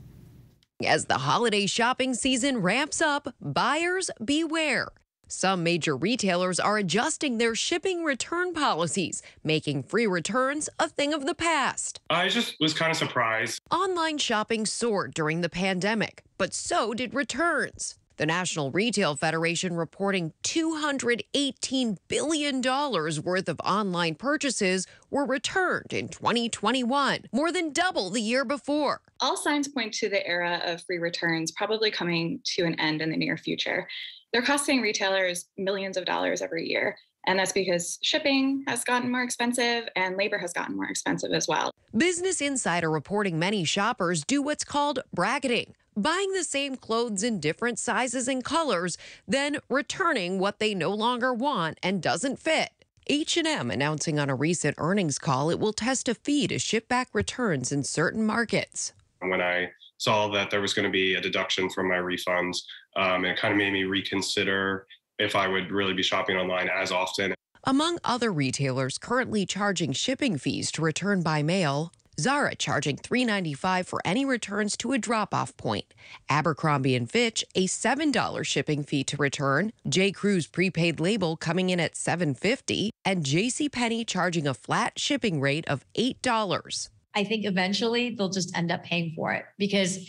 As the holiday shopping season ramps up, buyers beware. Some major retailers are adjusting their shipping return policies, making free returns a thing of the past. I just was kind of surprised. Online shopping soared during the pandemic, but so did returns. The National Retail Federation reporting $218 billion worth of online purchases were returned in 2021, more than double the year before. All signs point to the era of free returns probably coming to an end in the near future. They're costing retailers millions of dollars every year. And that's because shipping has gotten more expensive and labor has gotten more expensive as well. Business Insider reporting many shoppers do what's called bracketing, buying the same clothes in different sizes and colors, then returning what they no longer want and doesn't fit. H&M announcing on a recent earnings call it will test a fee to ship back returns in certain markets. When I saw that there was going to be a deduction from my refunds, um, it kind of made me reconsider if I would really be shopping online as often. Among other retailers currently charging shipping fees to return by mail, Zara charging $3.95 for any returns to a drop-off point. Abercrombie and Fitch a $7 shipping fee to return. J. Crew's prepaid label coming in at $7.50 and J.C. Penney charging a flat shipping rate of $8. I think eventually they'll just end up paying for it because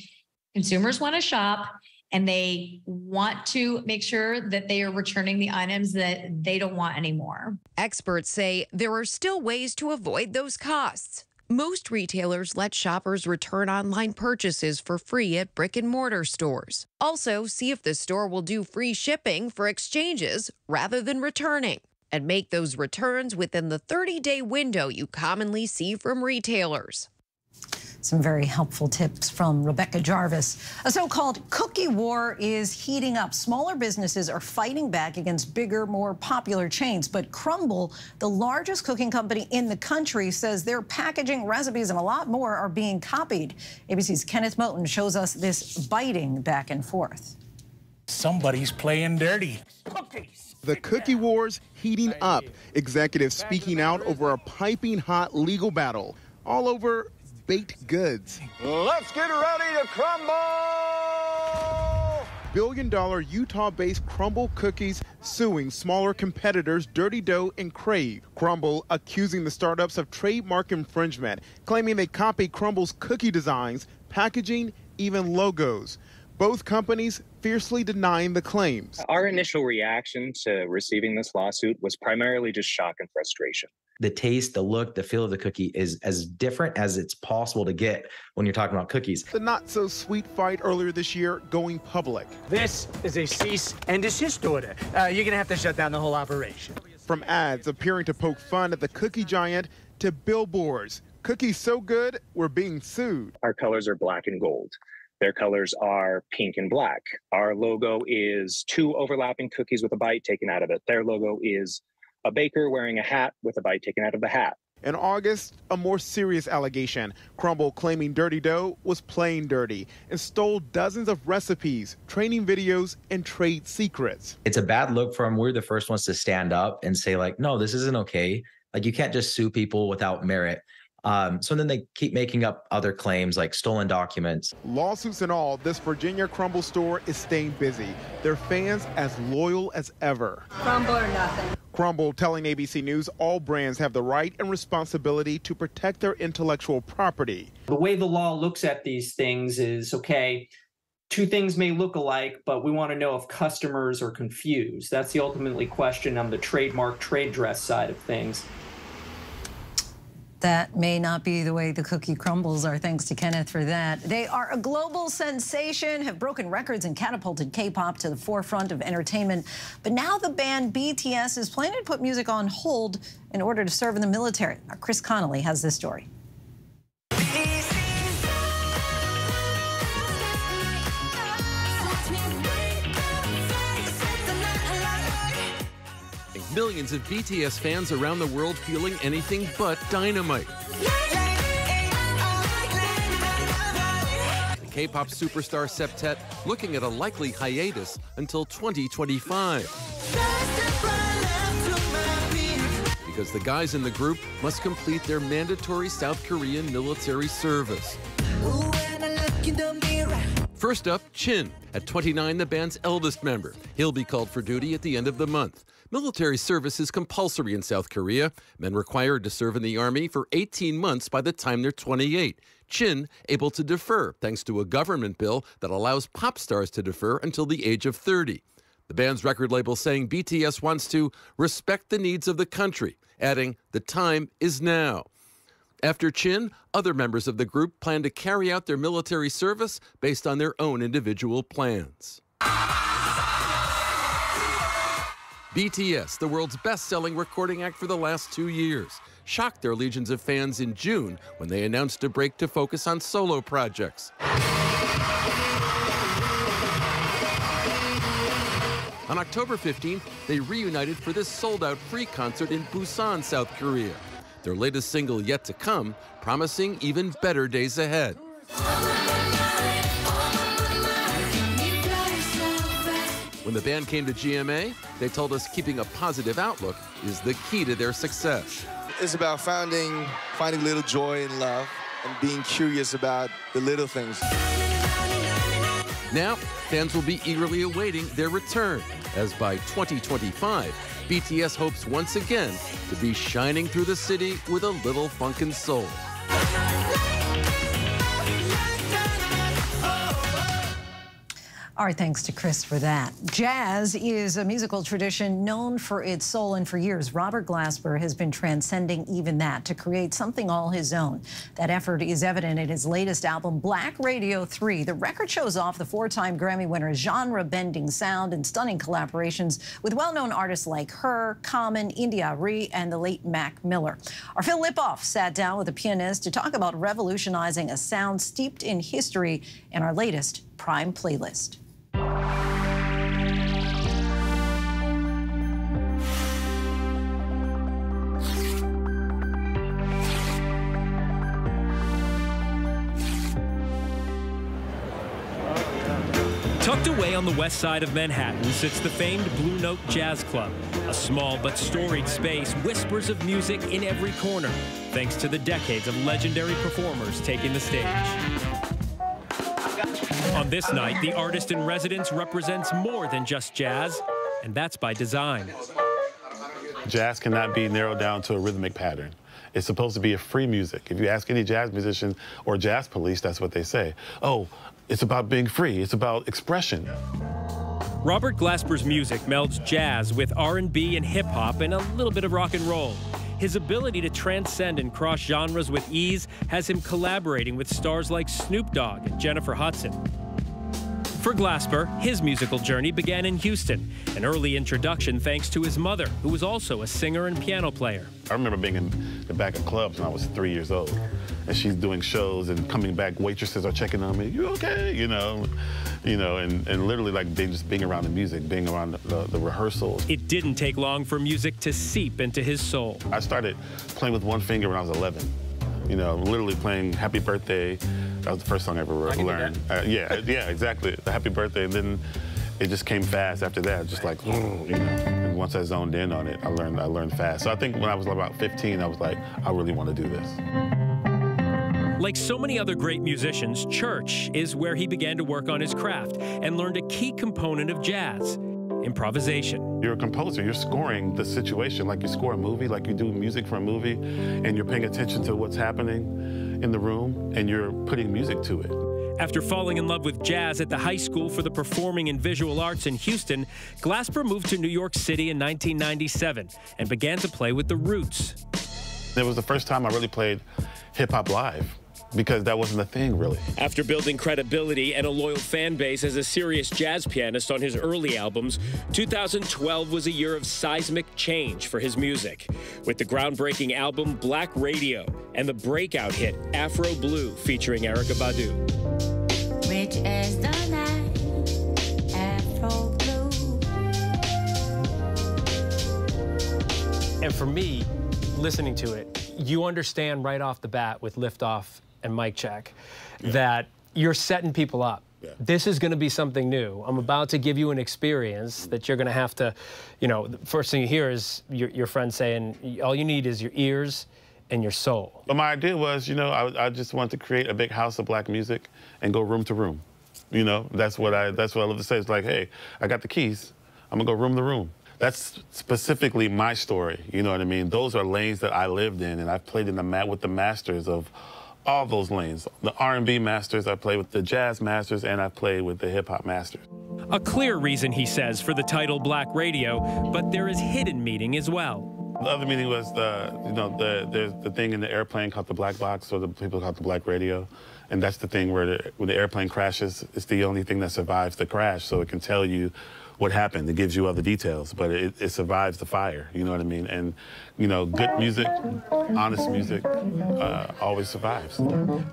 consumers want to shop and they want to make sure that they are returning the items that they don't want anymore. Experts say there are still ways to avoid those costs. Most retailers let shoppers return online purchases for free at brick and mortar stores. Also, see if the store will do free shipping for exchanges rather than returning. And make those returns within the 30 day window you commonly see from retailers. Some very helpful tips from Rebecca Jarvis. A so-called cookie war is heating up. Smaller businesses are fighting back against bigger, more popular chains. But Crumbl, the largest cooking company in the country, says their packaging, recipes, and a lot more are being copied. ABC's Kenneth Moton shows us this biting back and forth. Somebody's playing dirty. Cookies. The cookie wars heating up. Executives speaking out over a piping hot legal battle all over baked goods. Let's get ready to crumble! Billion dollar Utah based Crumbl Cookies suing smaller competitors Dirty Dough and Crave. Crumbl accusing the startups of trademark infringement, claiming they copied Crumbl's cookie designs, packaging, even logos. Both companies fiercely denying the claims. Our initial reaction to receiving this lawsuit was primarily just shock and frustration the taste, the look, the feel of the cookie is as different as it's possible to get when you're talking about cookies. The not so sweet fight earlier this year going public. This is a cease and desist order. Uh, you're going to have to shut down the whole operation. From ads appearing to poke fun at the cookie giant to billboards. Cookies so good, we're being sued. Our colors are black and gold. Their colors are pink and black. Our logo is two overlapping cookies with a bite taken out of it. Their logo is a baker wearing a hat with a bite taken out of the hat. In August, a more serious allegation. Crumbl claiming Dirty Dough was playing dirty and stole dozens of recipes, training videos, and trade secrets. It's a bad look for them. We're the first ones to stand up and say, like, no, this isn't okay. Like, you can't just sue people without merit. Um, so then they keep making up other claims like stolen documents. Lawsuits and all, this Virginia Crumbl store is staying busy. Their fans as loyal as ever. Crumble or nothing. Crumbl telling ABC News all brands have the right and responsibility to protect their intellectual property. The way the law looks at these things is okay, two things may look alike, but we want to know if customers are confused. That's the ultimately question on the trademark trade dress side of things. That may not be the way the cookie crumbles. Our thanks to Kenneth for that. They are a global sensation, have broken records and catapulted K-pop to the forefront of entertainment. But now the band BTS is planning to put music on hold in order to serve in the military. Our Chris Connolly has this story. Millions of BTS fans around the world feeling anything but dynamite. The K-pop superstar Septet looking at a likely hiatus until 2025. Because the guys in the group must complete their mandatory South Korean military service. First up, Jin. At 29, the band's eldest member. He'll be called for duty at the end of the month. Military service is compulsory in South Korea. Men required to serve in the Army for 18 months by the time they're 28. Jin able to defer thanks to a government bill that allows pop stars to defer until the age of 30. The band's record label saying BTS wants to respect the needs of the country, adding, the time is now. After Jin, other members of the group plan to carry out their military service based on their own individual plans. BTS, the world's best selling recording act for the last two years, shocked their legions of fans in June when they announced a break to focus on solo projects. On October 15th, they reunited for this sold out free concert in Busan, South Korea. Their latest single, Yet to Come, promising even better days ahead. When the band came to GMA, they told us keeping a positive outlook is the key to their success. It's about finding, finding little joy in love and being curious about the little things. Now, fans will be eagerly awaiting their return, as by 2025, BTS hopes once again to be shining through the city with a little funk and soul. Right, thanks to Chris for that. Jazz is a musical tradition known for its soul, and for years, Robert Glasper has been transcending even that to create something all his own. That effort is evident in his latest album, Black Radio 3. The record shows off the four time Grammy winner's genre bending sound and stunning collaborations with well known artists like H.E.R., Common, India.Arie, and the late Mac Miller. Our Phil Lipof sat down with a pianist to talk about revolutionizing a sound steeped in history in our latest Prime playlist. Tucked away on the west side of Manhattan sits the famed Blue Note Jazz Club. A small but storied space, whispers of music in every corner, thanks to the decades of legendary performers taking the stage. On this night, the artist in residence represents more than just jazz, and that's by design. Jazz cannot be narrowed down to a rhythmic pattern. It's supposed to be a free music. If you ask any jazz musician or jazz police, that's what they say. Oh, it's about being free. It's about expression. Robert Glasper's music melds jazz with R&B and hip hop and a little bit of rock and roll. His ability to transcend and cross genres with ease has him collaborating with stars like Snoop Dogg and Jennifer Hudson. For Glasper, his musical journey began in Houston, an early introduction thanks to his mother, who was also a singer and piano player. I remember being in the back of clubs when I was three years old, and she's doing shows and coming back, waitresses are checking on me, you okay? You know, you know, and, and literally like just being around the music, being around the, the, the rehearsals. It didn't take long for music to seep into his soul. I started playing with one finger when I was 11. You know, literally playing Happy Birthday. That was the first song I ever learned. Uh, yeah, yeah, exactly. The Happy Birthday. And then it just came fast after that, just like, you know. And once I zoned in on it, I learned I learned fast. So I think when I was about 15, I was like, I really want to do this. Like so many other great musicians, church is where he began to work on his craft and learned a key component of jazz improvisation. You're a composer, you're scoring the situation like you score a movie, like you do music for a movie, and you're paying attention to what's happening in the room and you're putting music to it. After falling in love with jazz at the High School for the Performing and Visual Arts in Houston, Glasper moved to New York City in 1997 and began to play with the Roots. It was the first time I really played hip hop live because that wasn't a thing really. After building credibility and a loyal fan base as a serious jazz pianist on his early albums, 2012 was a year of seismic change for his music. With the groundbreaking album Black Radio and the breakout hit Afro Blue featuring Erykah Badu. Rich as the night, Afro Blue. And for me, listening to it, you understand right off the bat with Liftoff and mic check yeah. that you're setting people up. Yeah. This is going to be something new. I'm about to give you an experience mm-hmm. that you're going to have to, you know, the first thing you hear is your, your friend saying, all you need is your ears and your soul. But my idea was, you know, I, I just wanted to create a big house of black music and go room to room. You know, that's what I that's what I love to say. It's like, hey, I got the keys. I'm gonna go room to room. That's specifically my story. You know what I mean? Those are lanes that I lived in, and I've played in the mat with the masters of all those lanes. The R&B masters, I play with the jazz masters, and I play with the hip hop masters. A clear reason, he says, for the title Black Radio, but there is hidden meaning as well. The other meaning was the, you know, the there's the thing in the airplane called the black box, or the people call it the black radio, And that's the thing where the, when the airplane crashes, it's the only thing that survives the crash. So it can tell you what happened. It gives you other details, but it, it survives the fire. You know what I mean? And, you know, good music, honest music, uh, always survives.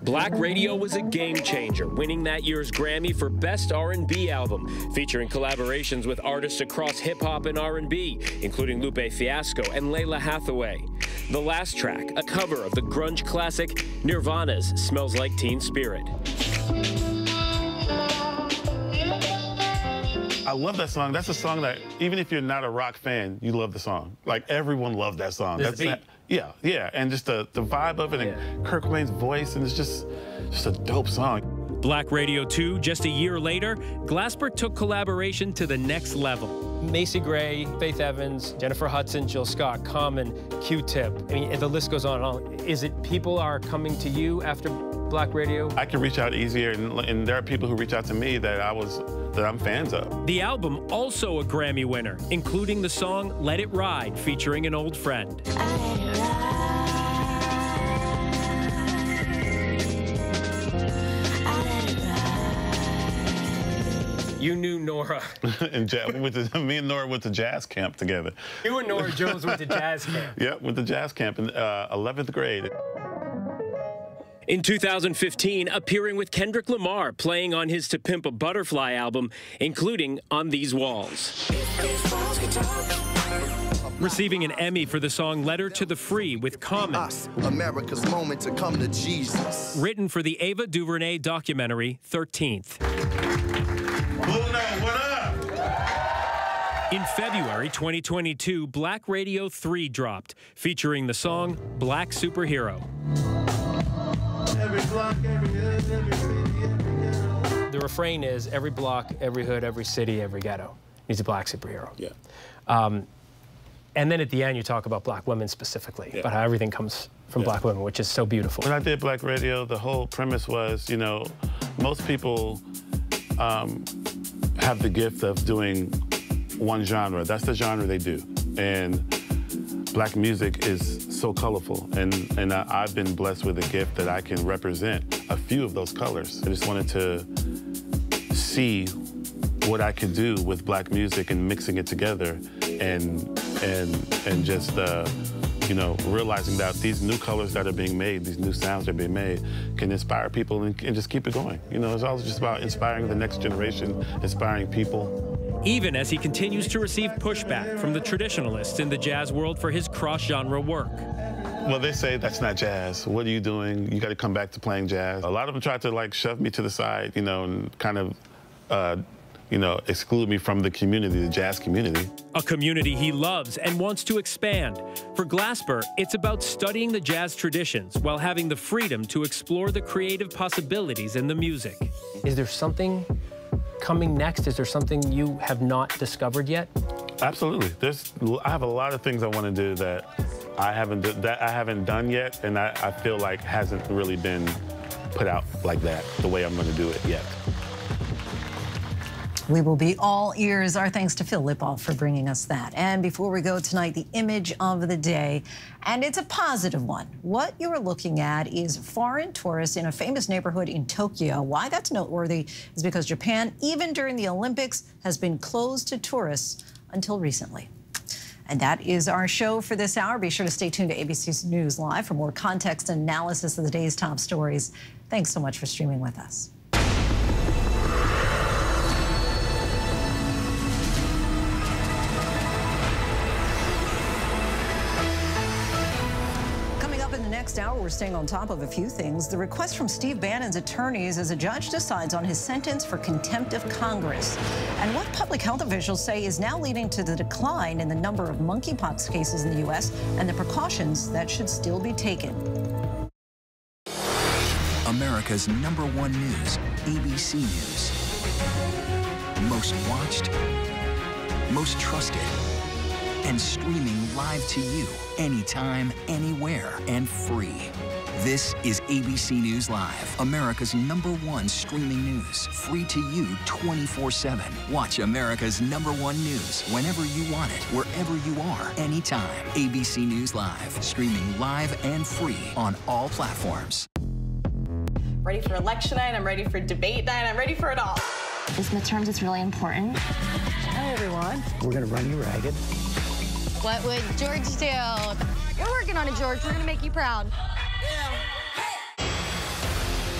Black Radio was a game changer, winning that year's Grammy for Best R&B Album, featuring collaborations with artists across hip hop and R&B, including Lupe Fiasco and Lalah Hathaway. The last track, a cover of the grunge classic Nirvana's "Smells Like Teen Spirit." I love that song. That's a song that even if you're not a rock fan, you love the song. Like everyone loved that song. There's That's a that- yeah, yeah, and just the the vibe of it and Kurt Cobain's voice, and it's just just a dope song. Black Radio 2, just a year later, Glasper took collaboration to the next level. Macy Gray, Faith Evans, Jennifer Hudson, Jill Scott, Common, Q-Tip. I mean, the list goes on and on. Is it people are coming to you after Black Radio? I can reach out easier, and, and there are people who reach out to me that I was that I'm fans of. The album also a Grammy winner, including the song Let It Ride featuring an old friend. You knew Norah. and ja- we went to, me and Norah went to jazz camp together. You and Norah Jones went to jazz camp. Yep, went to jazz camp in uh, 11th grade. In 2015, appearing with Kendrick Lamar playing on his To Pimp a Butterfly album, including On These Walls. Receiving an Emmy for the song Letter to the Free with Common, America's moment to come to Jesus. written for the Ava DuVernay documentary 13th. In February 2022, Black Radio 3 dropped, featuring the song Black Superhero. The refrain is every block, every hood, every city, every ghetto needs a black superhero. Yeah. Um, and then at the end, you talk about black women specifically, about how everything comes from Yeah. black women, which is so beautiful. When I did Black Radio, the whole premise was, you know, most people um, have the gift of doing one genre. That's the genre they do. And black music is so colorful. And, and I, I've been blessed with a gift that I can represent a few of those colors. I just wanted to see what I could do with black music and mixing it together and and and just uh, you know realizing that these new colors that are being made, these new sounds that are being made, can inspire people and, and just keep it going. You know, it's always just about inspiring the next generation, inspiring people. Even as he continues to receive pushback from the traditionalists in the jazz world for his cross genre work. Well, they say that's not jazz. What are you doing? You got to come back to playing jazz. A lot of them try to like shove me to the side, you know, and kind of, uh, you know, exclude me from the community, the jazz community. A community he loves and wants to expand. For Glasper, it's about studying the jazz traditions while having the freedom to explore the creative possibilities in the music. Is there something coming next? Is there something you have not discovered yet? Absolutely. There's, I have a lot of things I want to do that I haven't that I haven't done yet, and I, I feel like hasn't really been put out like that the way I'm going to do it yet. We will be all ears. Our thanks to Phil Lipof for bringing us that. And before we go tonight, the image of the day, and it's a positive one. What you are looking at is foreign tourists in a famous neighborhood in Tokyo. Why that's noteworthy is because Japan, even during the Olympics, has been closed to tourists until recently. And that is our show for this hour. Be sure to stay tuned to ABC's News Live for more context and analysis of the day's top stories. Thanks so much for streaming with us. We're staying on top of a few things. The request from Steve Bannon's attorneys as a judge decides on his sentence for contempt of Congress. And what public health officials say is now leading to the decline in the number of monkeypox cases in the U.S. and the precautions that should still be taken. America's number one news, ABC News. Most watched, most trusted, and streaming live to you anytime, anywhere, and free. This is ABC News Live, America's number one streaming news. Free to you 24 7. Watch America's number one news whenever you want it, wherever you are, anytime. ABC News Live, streaming live and free on all platforms. ready for election night. I'm ready for debate night. I'm ready for it all. This midterms is really important. Hi, everyone. We're going to run you ragged. What would George do? You're working on it, George. We're going to make you proud.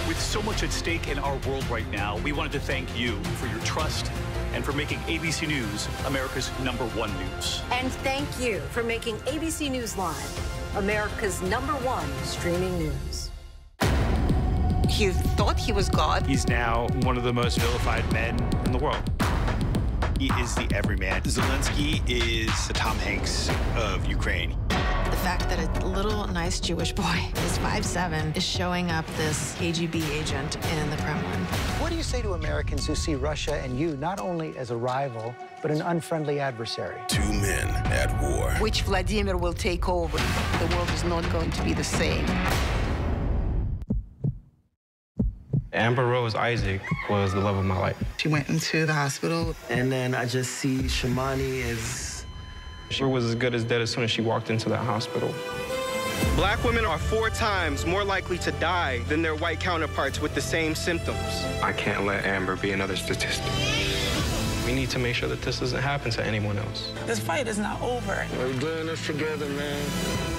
With so much at stake in our world right now, we wanted to thank you for your trust and for making ABC News America's number one news. And thank you for making ABC News Live America's number one streaming news. He thought he was God. He's now one of the most vilified men in the world. He is the everyman. Zelensky is the Tom Hanks of Ukraine. The fact that a little nice Jewish boy is 5'7 is showing up this KGB agent in the Kremlin. What do you say to Americans who see Russia and you not only as a rival, but an unfriendly adversary? Two men at war. Which Vladimir will take over. The world is not going to be the same. Amber Rose Isaac was the love of my life. She went into the hospital. And then I just see Shamani as. She was as good as dead as soon as she walked into that hospital. Black women are four times more likely to die than their white counterparts with the same symptoms. I can't let Amber be another statistic. We need to make sure that this doesn't happen to anyone else. This fight is not over. We're doing this together, man.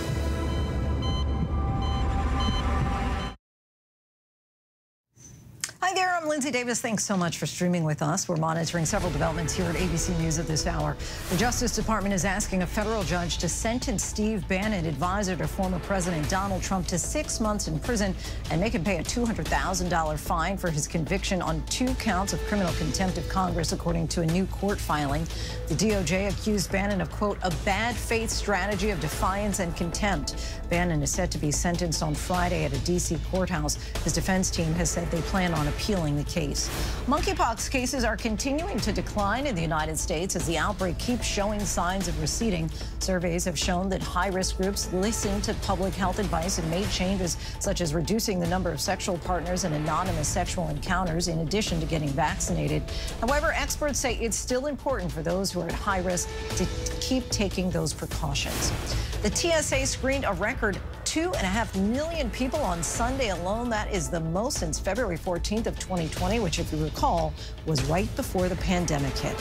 There, I'm Linsey Davis. Thanks so much for streaming with us. We're monitoring several developments here at ABC News at this hour. The Justice Department is asking a federal judge to sentence Steve Bannon, advisor to former President Donald Trump, to six months in prison and make him pay a $200,000 fine for his conviction on two counts of criminal contempt of Congress, according to a new court filing. The DOJ accused Bannon of, quote, a bad faith strategy of defiance and contempt. Bannon is set to be sentenced on Friday at a D.C. courthouse. His defense team has said they plan on appealing the case. Monkeypox cases are continuing to decline in the United States as the outbreak keeps showing signs of receding. Surveys have shown that high risk groups listen to public health advice and made changes such as reducing the number of sexual partners and anonymous sexual encounters in addition to getting vaccinated. However, experts say it's still important for those who are at high risk to keep taking those precautions. The TSA screened a record two and a half million people on Sunday alone. That is the most since February 14th of 2020, which, if you recall, was right before the pandemic hit.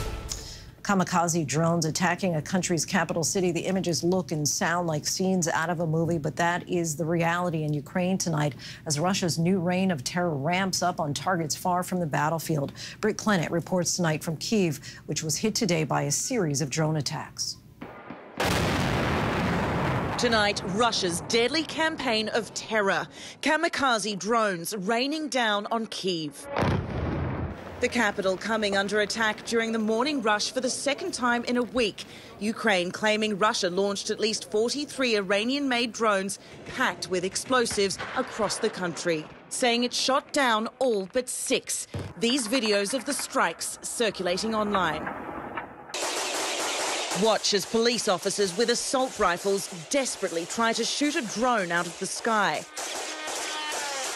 Kamikaze drones attacking a country's capital city. The images look and sound like scenes out of a movie, but that is the reality in Ukraine tonight as Russia's new reign of terror ramps up on targets far from the battlefield. Britt Clennett reports tonight from Kiev, which was hit today by a series of drone attacks. Tonight, Russia's deadly campaign of terror. Kamikaze drones raining down on Kiev. The capital coming under attack during the morning rush for the second time in a week. Ukraine claiming Russia launched at least 43 Iranian made drones packed with explosives across the country, saying it shot down all but six. These videos of the strikes circulating online. Watch as police officers with assault rifles desperately try to shoot a drone out of the sky.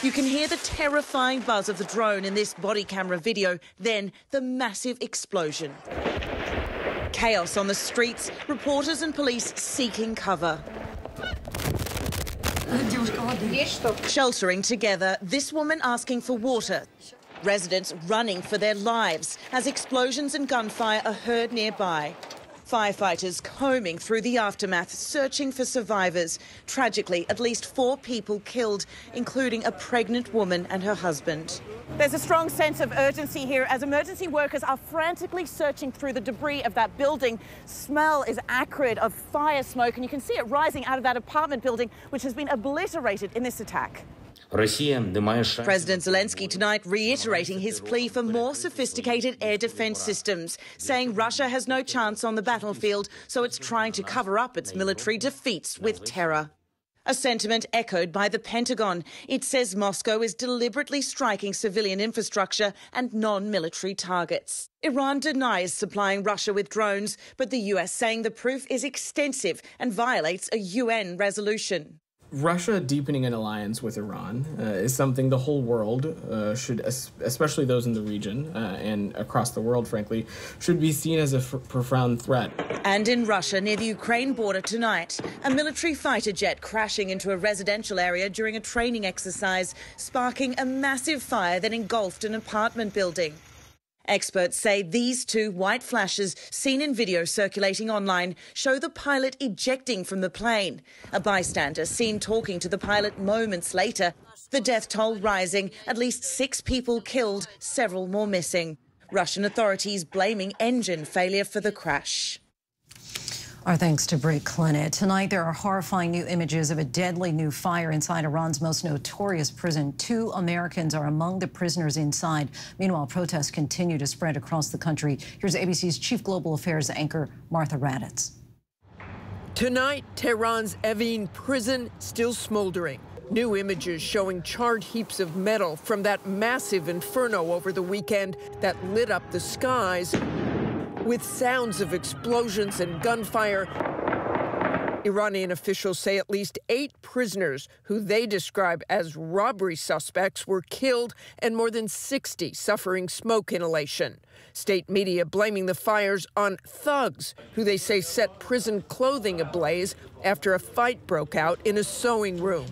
You can hear the terrifying buzz of the drone in this body camera video, then the massive explosion. Chaos on the streets, reporters and police seeking cover. Sheltering together, this woman asking for water. Residents running for their lives as explosions and gunfire are heard nearby. Firefighters combing through the aftermath, searching for survivors. Tragically, at least four people killed, including a pregnant woman and her husband. There's a strong sense of urgency here as emergency workers are frantically searching through the debris of that building. Smell is acrid of fire smoke, and you can see it rising out of that apartment building, which has been obliterated in this attack. President Zelensky tonight reiterating his plea for more sophisticated air defense systems, saying Russia has no chance on the battlefield, so it's trying to cover up its military defeats with terror. A sentiment echoed by the Pentagon. It says Moscow is deliberately striking civilian infrastructure and non military targets. Iran denies supplying Russia with drones, but the US saying the proof is extensive and violates a UN resolution. Russia deepening an alliance with Iran uh, is something the whole world uh, should, especially those in the region uh, and across the world, frankly, should be seen as a profound threat. And in Russia, near the Ukraine border tonight, a military fighter jet crashing into a residential area during a training exercise, sparking a massive fire that engulfed an apartment building. Experts say these two white flashes, seen in video circulating online, show the pilot ejecting from the plane. A bystander seen talking to the pilot moments later. The death toll rising, at least six people killed, several more missing. Russian authorities blaming engine failure for the crash. Our thanks to Britt Clennett. Tonight, there are horrifying new images of a deadly new fire inside Iran's most notorious prison. Two Americans are among the prisoners inside. Meanwhile, protests continue to spread across the country. Here's ABC's chief global affairs anchor, Martha Raddatz. Tonight, Tehran's Evin prison still smoldering. New images showing charred heaps of metal from that massive inferno over the weekend that lit up the skies with sounds of explosions and gunfire. Iranian officials say at least eight prisoners, who they describe as robbery suspects, were killed and more than 60 suffering smoke inhalation. State media blaming the fires on thugs, who they say set prison clothing ablaze after a fight broke out in a sewing room.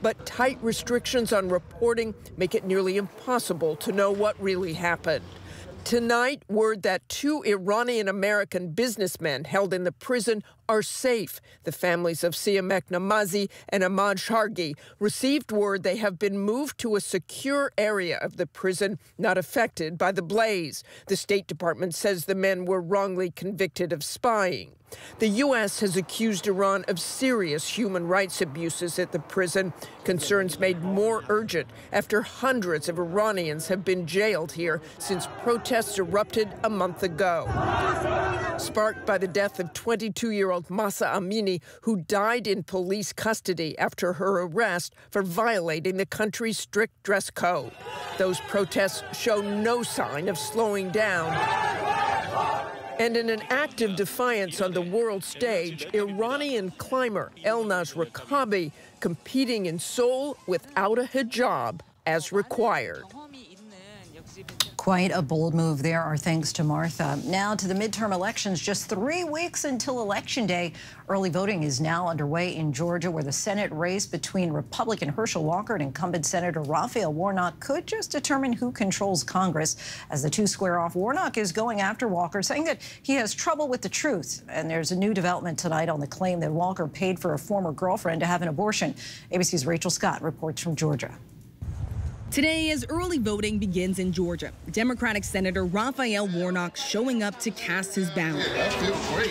But tight restrictions on reporting make it nearly impossible to know what really happened. Tonight, word that two Iranian American businessmen held in the prison are safe. The families of Siamak Namazi and Emad Shargi received word they have been moved to a secure area of the prison not affected by the blaze. The State Department says the men were wrongly convicted of spying. The U.S. has accused Iran of serious human rights abuses at the prison, concerns made more urgent after hundreds of Iranians have been jailed here since protests erupted a month ago. Sparked by the death of 22 year old Mahsa Amini, who died in police custody after her arrest for violating the country's strict dress code. Those protests show no sign of slowing down. And in an act of defiance on the world stage, Iranian climber Elnaz Rekabi competing in Seoul without a hijab as required. Quite a bold move there. Our thanks to Martha. Now to the midterm elections. Just three weeks until Election Day. Early voting is now underway in Georgia, where the Senate race between Republican Herschel Walker and incumbent Senator Raphael Warnock could just determine who controls Congress. As the two square off, Warnock is going after Walker, saying that he has trouble with the truth. And there's a new development tonight on the claim that Walker paid for a former girlfriend to have an abortion. ABC's Rachel Scott reports from Georgia. Today, as early voting begins in Georgia, Democratic Senator Raphael Warnock showing up to cast his ballot. That feels great.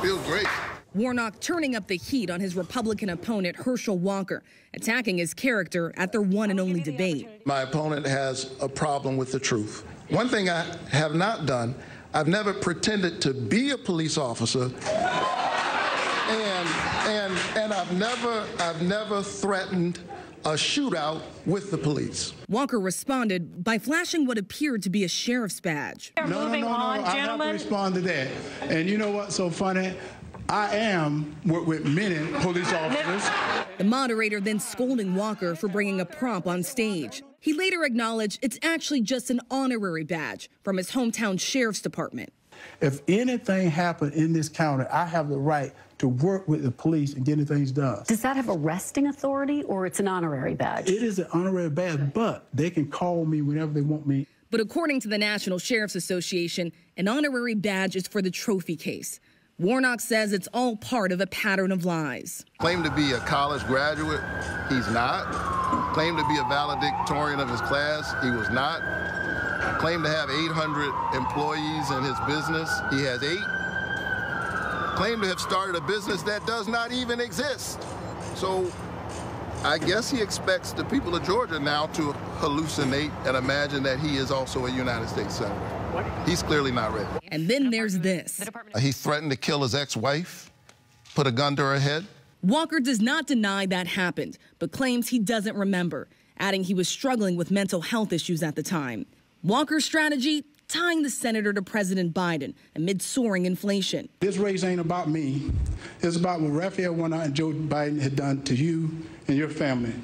Feels great. Warnock turning up the heat on his Republican opponent, Herschel Walker, attacking his character at their one and only debate. My opponent has a problem with the truth. One thing I have not done, I've never pretended to be a police officer. And, and, and I've never, I've never threatened a shootout with the police. Walker responded by flashing what appeared to be a sheriff's badge. No, no, no, no, on, I have to respond to that. And you know what's so funny? I am with many police officers. The moderator then scolding Walker for bringing a prop on stage. He later acknowledged it's actually just an honorary badge from his hometown sheriff's department. If anything happened in this county, I have the right to work with the police and getting things done. Does that have arresting authority or it's an honorary badge? It is an honorary badge, but they can call me whenever they want me. But according to the National Sheriff's Association, an honorary badge is for the trophy case. Warnock says it's all part of a pattern of lies. Claimed to be a college graduate, he's not. Claimed to be a valedictorian of his class, he was not. Claimed to have 800 employees in his business, he has eight claim to have started a business that does not even exist. So I guess he expects the people of Georgia now to hallucinate and imagine that he is also a United States Senator. He's clearly not ready. And then there's this. He threatened to kill his ex-wife, put a gun to her head. Walker does not deny that happened, but claims he doesn't remember, adding he was struggling with mental health issues at the time. Walker's strategy tying the senator to President Biden amid soaring inflation. This race ain't about me. It's about what Raphael Warnock and Joe Biden had done to you and your family.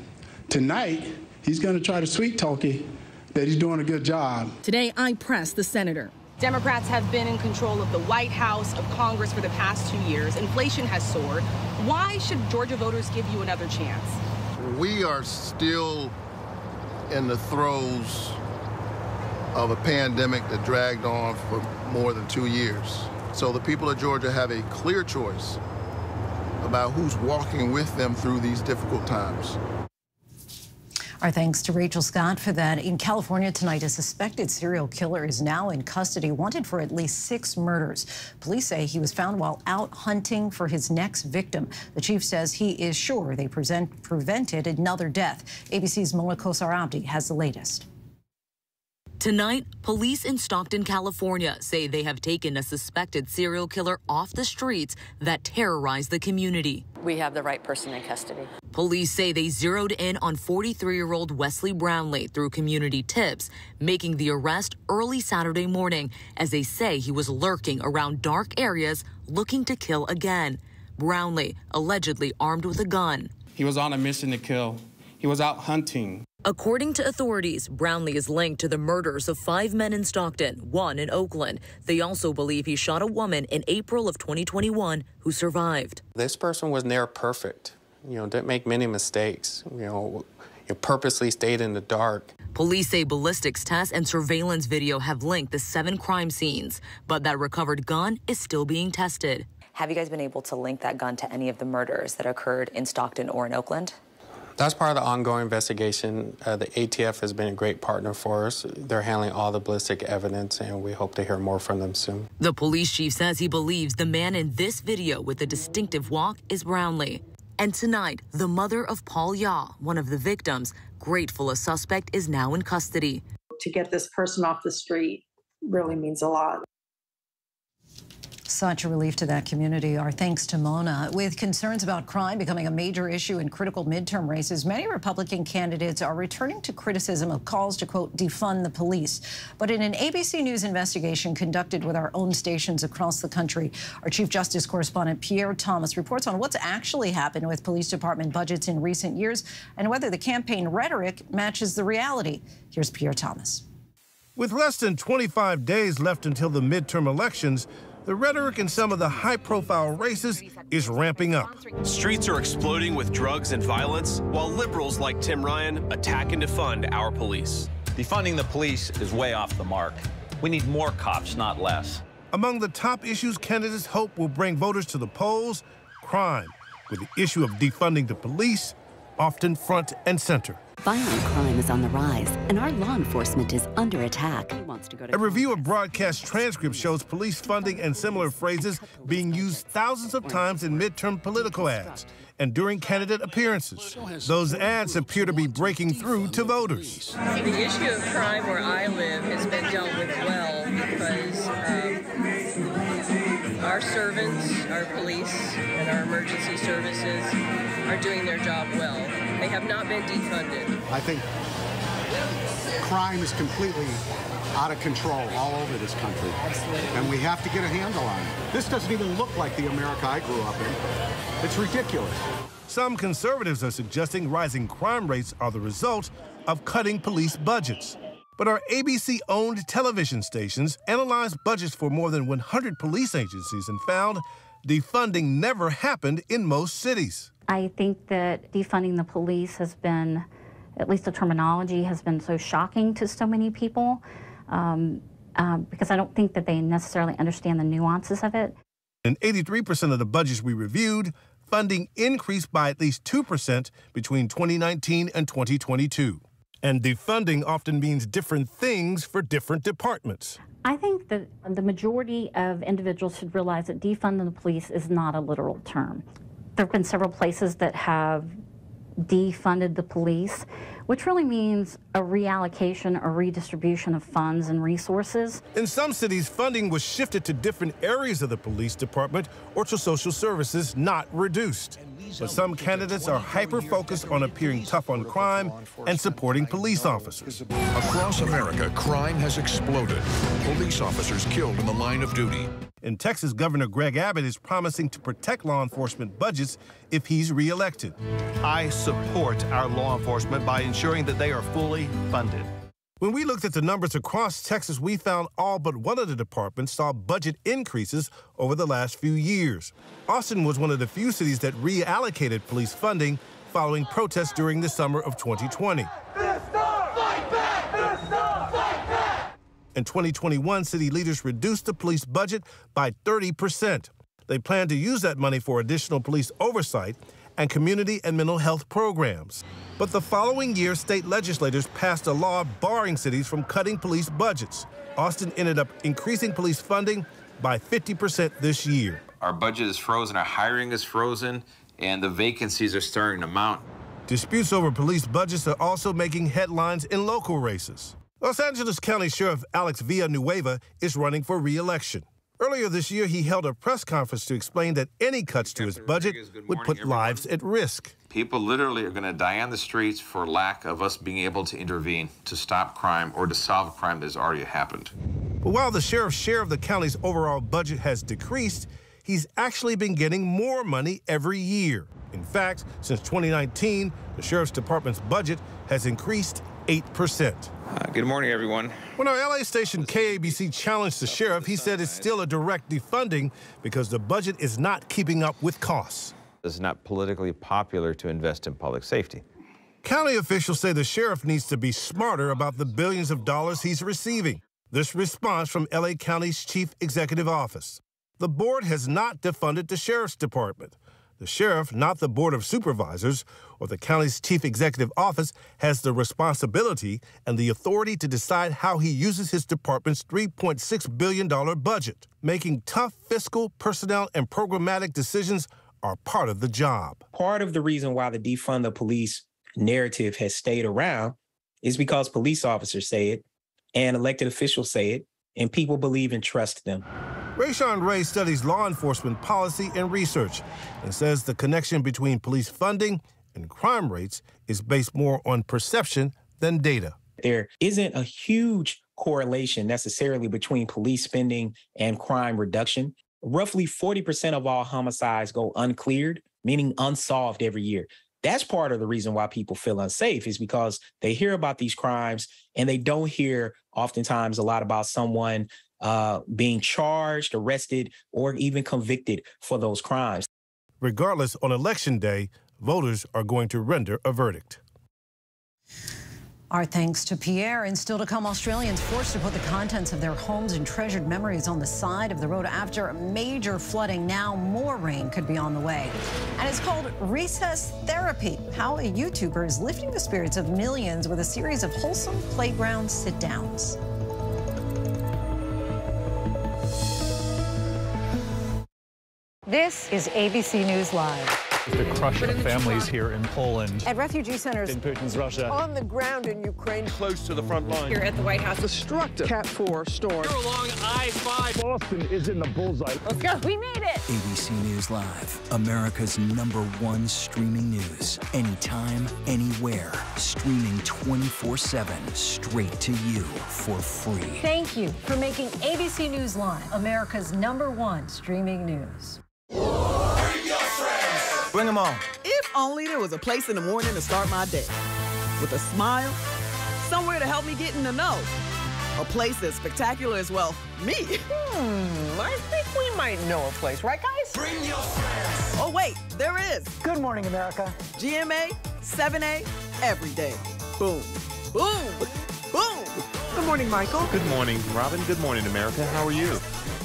Tonight, he's going to try to sweet talk you that he's doing a good job. Today, I pressed the senator. Democrats have been in control of the White House, of Congress for the past two years. Inflation has soared. Why should Georgia voters give you another chance? We are still in the throes of a pandemic that dragged on for more than two years. So the people of Georgia have a clear choice about who's walking with them through these difficult times. Our thanks to Rachel Scott for that. In California tonight, a suspected serial killer is now in custody, wanted for at least six murders. Police say he was found while out hunting for his next victim. The chief says he is sure they present, prevented another death. ABC's Mona Kosar Abdi has the latest. Tonight, police in Stockton, California say they have taken a suspected serial killer off the streets that terrorized the community. We have the right person in custody. Police say they zeroed in on 43 year old Wesley Brownlee through community tips, making the arrest early Saturday morning as they say he was lurking around dark areas looking to kill again. Brownlee, allegedly armed with a gun. He was on a mission to kill. He was out hunting. According to authorities, Brownlee is linked to the murders of five men in Stockton, one in Oakland. They also believe he shot a woman in April of 2021 who survived. This person was near perfect. You know, didn't make many mistakes. You know, you purposely stayed in the dark. Police say ballistics tests and surveillance video have linked the seven crime scenes, but that recovered gun is still being tested. Have you guys been able to link that gun to any of the murders that occurred in Stockton or in Oakland? That's part of the ongoing investigation. Uh, the ATF has been a great partner for us. They're handling all the ballistic evidence, and we hope to hear more from them soon. The police chief says he believes the man in this video with the distinctive walk is Brownlee. And tonight, the mother of Paul Yaw, one of the victims, grateful a suspect is now in custody. To get this person off the street really means a lot. Such a relief to that community. Our thanks to Mona. With concerns about crime becoming a major issue in critical midterm races, many Republican candidates are returning to criticism of calls to, quote, defund the police. But in an ABC News investigation conducted with our own stations across the country, our Chief Justice correspondent Pierre Thomas reports on what's actually happened with police department budgets in recent years and whether the campaign rhetoric matches the reality. Here's Pierre Thomas. With less than 25 days left until the midterm elections, the rhetoric in some of the high profile races is ramping up. Streets are exploding with drugs and violence, while liberals like Tim Ryan attack and defund our police. Defunding the police is way off the mark. We need more cops, not less. Among the top issues candidates hope will bring voters to the polls crime, with the issue of defunding the police often front and center. Violent crime is on the rise, and our law enforcement is under attack. A review of broadcast transcripts shows police funding and similar phrases being used thousands of times in midterm political ads and during candidate appearances. Those ads appear to be breaking through to voters. The issue of crime where I live has been dealt with well because um, our servants, our police, and our emergency services are doing their job well. They have not been defunded. I think crime is completely out of control all over this country. Absolutely. And we have to get a handle on it. This doesn't even look like the America I grew up in. It's ridiculous. Some conservatives are suggesting rising crime rates are the result of cutting police budgets. But our ABC owned television stations analyzed budgets for more than 100 police agencies and found defunding never happened in most cities. I think that defunding the police has been, at least the terminology, has been so shocking to so many people um, um, because I don't think that they necessarily understand the nuances of it. In 83% of the budgets we reviewed, funding increased by at least 2% between 2019 and 2022. And defunding often means different things for different departments. I think that the majority of individuals should realize that defunding the police is not a literal term. There have been several places that have defunded the police, which really means a reallocation or redistribution of funds and resources. In some cities, funding was shifted to different areas of the police department or to social services, not reduced. But some candidates are hyper focused on appearing tough on crime and supporting police officers. Across America, crime has exploded. Police officers killed in the line of duty. In Texas, Governor Greg Abbott is promising to protect law enforcement budgets if he's reelected. I support our law enforcement by ensuring that they are fully funded. When we looked at the numbers across Texas, we found all but one of the departments saw budget increases over the last few years. Austin was one of the few cities that reallocated police funding following protests during the summer of 2020. In 2021, city leaders reduced the police budget by 30%. They plan to use that money for additional police oversight and community and mental health programs. But the following year, state legislators passed a law barring cities from cutting police budgets. Austin ended up increasing police funding by 50% this year. Our budget is frozen, our hiring is frozen, and the vacancies are starting to mount. Disputes over police budgets are also making headlines in local races. Los Angeles County Sheriff Alex Villanueva is running for re-election. Earlier this year, he held a press conference to explain that any cuts to his budget would put lives at risk. People literally are going to die on the streets for lack of us being able to intervene to stop crime or to solve crime that has already happened. But while the sheriff's share of the county's overall budget has decreased, he's actually been getting more money every year. In fact, since 2019, the sheriff's department's budget has increased 8%. Uh, good morning, everyone. When our LA station KABC challenged the sheriff, he said it's still a direct defunding because the budget is not keeping up with costs. It's not politically popular to invest in public safety. County officials say the sheriff needs to be smarter about the billions of dollars he's receiving. This response from LA County's chief executive office. The board has not defunded the sheriff's department. The sheriff, not the Board of Supervisors or the county's chief executive office, has the responsibility and the authority to decide how he uses his department's $3.6 billion budget. Making tough fiscal, personnel, and programmatic decisions are part of the job. Part of the reason why the defund the police narrative has stayed around is because police officers say it and elected officials say it, and people believe and trust them. Rashawn Ray studies law enforcement policy and research and says the connection between police funding and crime rates is based more on perception than data. There isn't a huge correlation necessarily between police spending and crime reduction. Roughly 40% of all homicides go uncleared, meaning unsolved every year. That's part of the reason why people feel unsafe is because they hear about these crimes and they don't hear oftentimes a lot about someone uh, being charged, arrested, or even convicted for those crimes. Regardless, on election day, voters are going to render a verdict. Our thanks to Pierre. And still to come, Australians forced to put the contents of their homes and treasured memories on the side of the road after a major flooding. Now more rain could be on the way. And it's called Recess Therapy, how a YouTuber is lifting the spirits of millions with a series of wholesome playground sit-downs. This is ABC News Live. The crush of families here in Poland. At refugee centers. In Putin's Russia. On the ground in Ukraine. Close to the front line. Here at the White House. Destructive. Cat 4 storm. Here along I-5. Boston is in the bullseye. Let's go. We made it. ABC News Live. America's number one streaming news. Anytime, anywhere. Streaming 24-7. Straight to you for free. Thank you for making ABC News Live America's number one streaming news. Bring them on. If only there was a place in the morning to start my day. With a smile, somewhere to help me get in the know. A place that's spectacular as well, me. Hmm, I think we might know a place, right, guys? Bring your friends. Oh, wait, there is. Good morning, America. GMA, 7A, every day. Boom, boom, boom. Good morning, Michael. Good morning, Robin. Good morning, America. How are you?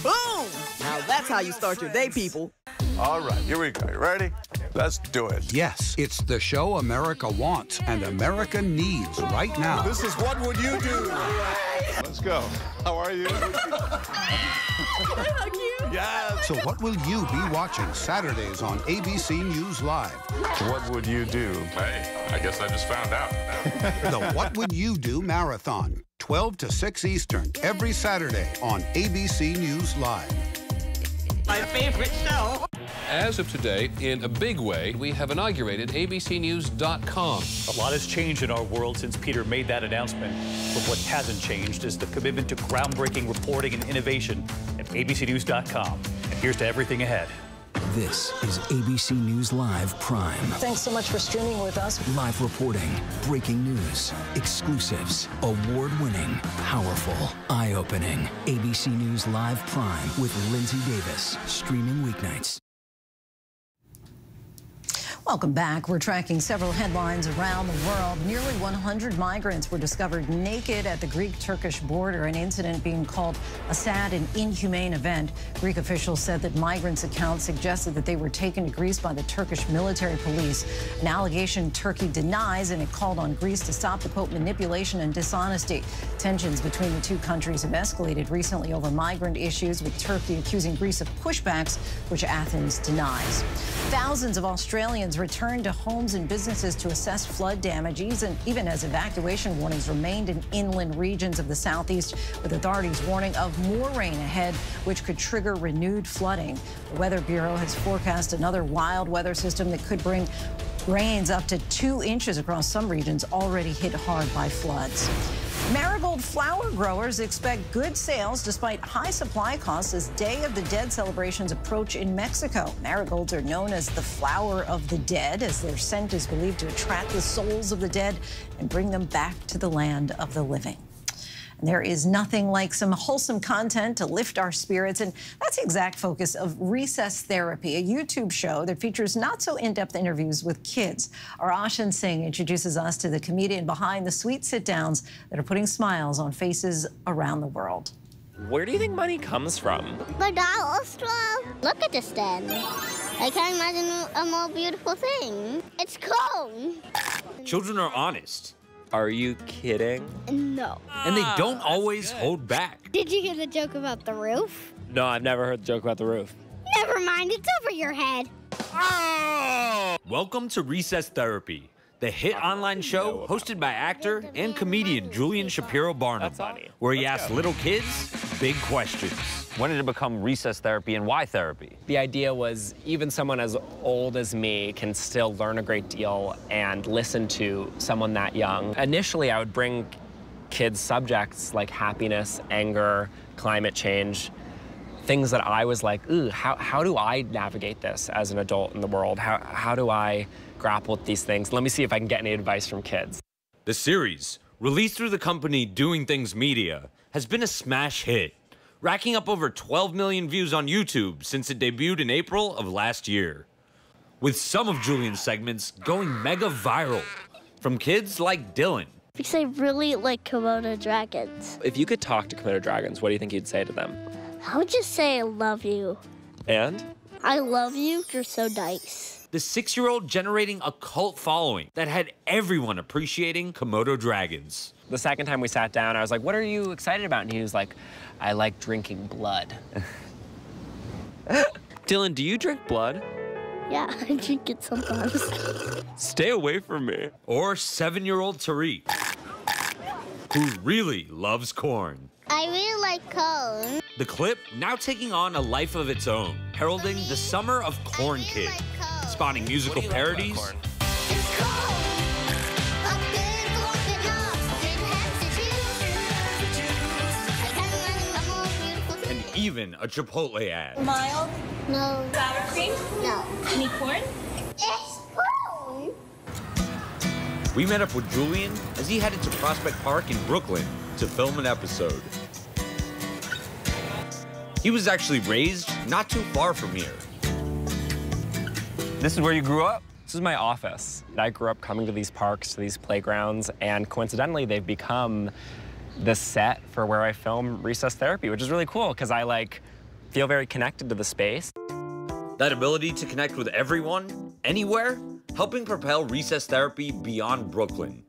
Boom! Now that's how you start your day, people. All right, here we go. You ready? Let's do it. Yes, it's the show America wants and America needs right now. This is What Would You Do? let's go. How are you? Yeah. So what will you be watching Saturdays on ABC News Live? What would you do? Hey, I guess I just found out. the What Would You Do Marathon, 12 to 6 Eastern, every Saturday on ABC News Live. My favorite show. As of today, in a big way, we have inaugurated abcnews.com. A lot has changed in our world since Peter made that announcement. But what hasn't changed is the commitment to groundbreaking reporting and innovation at abcnews.com. And here's to everything ahead. This is ABC News Live Prime. Thanks so much for streaming with us. Live reporting, breaking news, exclusives, award winning, powerful, eye opening. ABC News Live Prime with Linsey Davis, streaming weeknights. Welcome back. We're tracking several headlines around the world. Nearly 100 migrants were discovered naked at the Greek-Turkish border, an incident being called a sad and inhumane event. Greek officials said that migrants' accounts suggested that they were taken to Greece by the Turkish military police, an allegation Turkey denies, and it called on Greece to stop the quote manipulation and dishonesty. Tensions between the two countries have escalated recently over migrant issues, with Turkey accusing Greece of pushbacks, which Athens denies. Thousands of Australians returned to homes and businesses to assess flood damages, and even as evacuation warnings remained in inland regions of the southeast, with authorities warning of more rain ahead, which could trigger renewed flooding. The Weather Bureau has forecast another wild weather system that could bring rains up to two inches across some regions already hit hard by floods. Marigold flower growers expect good sales despite high supply costs as Day of the Dead celebrations approach in Mexico. Marigolds are known as the flower of the dead, as their scent is believed to attract the souls of the dead and bring them back to the land of the living. And there is nothing like some wholesome content to lift our spirits. And that's the exact focus of Recess Therapy, a YouTube show that features not so in depth interviews with kids. Arashan Singh introduces us to the comedian behind the sweet sit downs that are putting smiles on faces around the world. Where do you think money comes from? The dollar store. Look at this den. I can't imagine a more beautiful thing. It's cold. Children are honest. Are you kidding? No. And they don't always hold back. Did you hear the joke about the roof? No, I've never heard the joke about the roof. Never mind, it's over your head. Oh! Welcome to Recess Therapy, the hit online show hosted by actor and comedian Julian Shapiro Barnum, where he asks little kids big questions. When did it become recess therapy and why therapy? The idea was even someone as old as me can still learn a great deal and listen to someone that young. Initially, I would bring kids subjects like happiness, anger, climate change, things that I was like, ooh, how, how do I navigate this as an adult in the world? How, how do I grapple with these things? Let me see if I can get any advice from kids. The series, released through the company Doing Things Media, has been a smash hit, racking up over 12 million views on YouTube since it debuted in April of last year. With some of Julian's segments going mega viral, from kids like Dylan. Because I really like Komodo dragons. If you could talk to Komodo dragons, what do you think you'd say to them? I would just say I love you. And? I love you. You're so nice. The six year old generating a cult following that had everyone appreciating Komodo dragons. The second time we sat down, I was like, What are you excited about? And he was like, I like drinking blood. Dylan, do you drink blood? Yeah, I drink it sometimes. Stay away from me. Or seven year old Tariq, who really loves corn. I really like corn. The clip now taking on a life of its own, heralding the summer of Corn Kid, spawning musical parodies. And even a Chipotle ad. Mild? No. Sour cream? No. Any corn? It's corn. We met up with Julian as he headed to Prospect Park in Brooklyn to film an episode. He was actually raised not too far from here. This is where you grew up? This is my office. I grew up coming to these parks, to these playgrounds, and coincidentally, they've become the set for where I film recess therapy, which is really cool because I like feel very connected to the space. That ability to connect with everyone, anywhere, helping propel recess therapy beyond Brooklyn.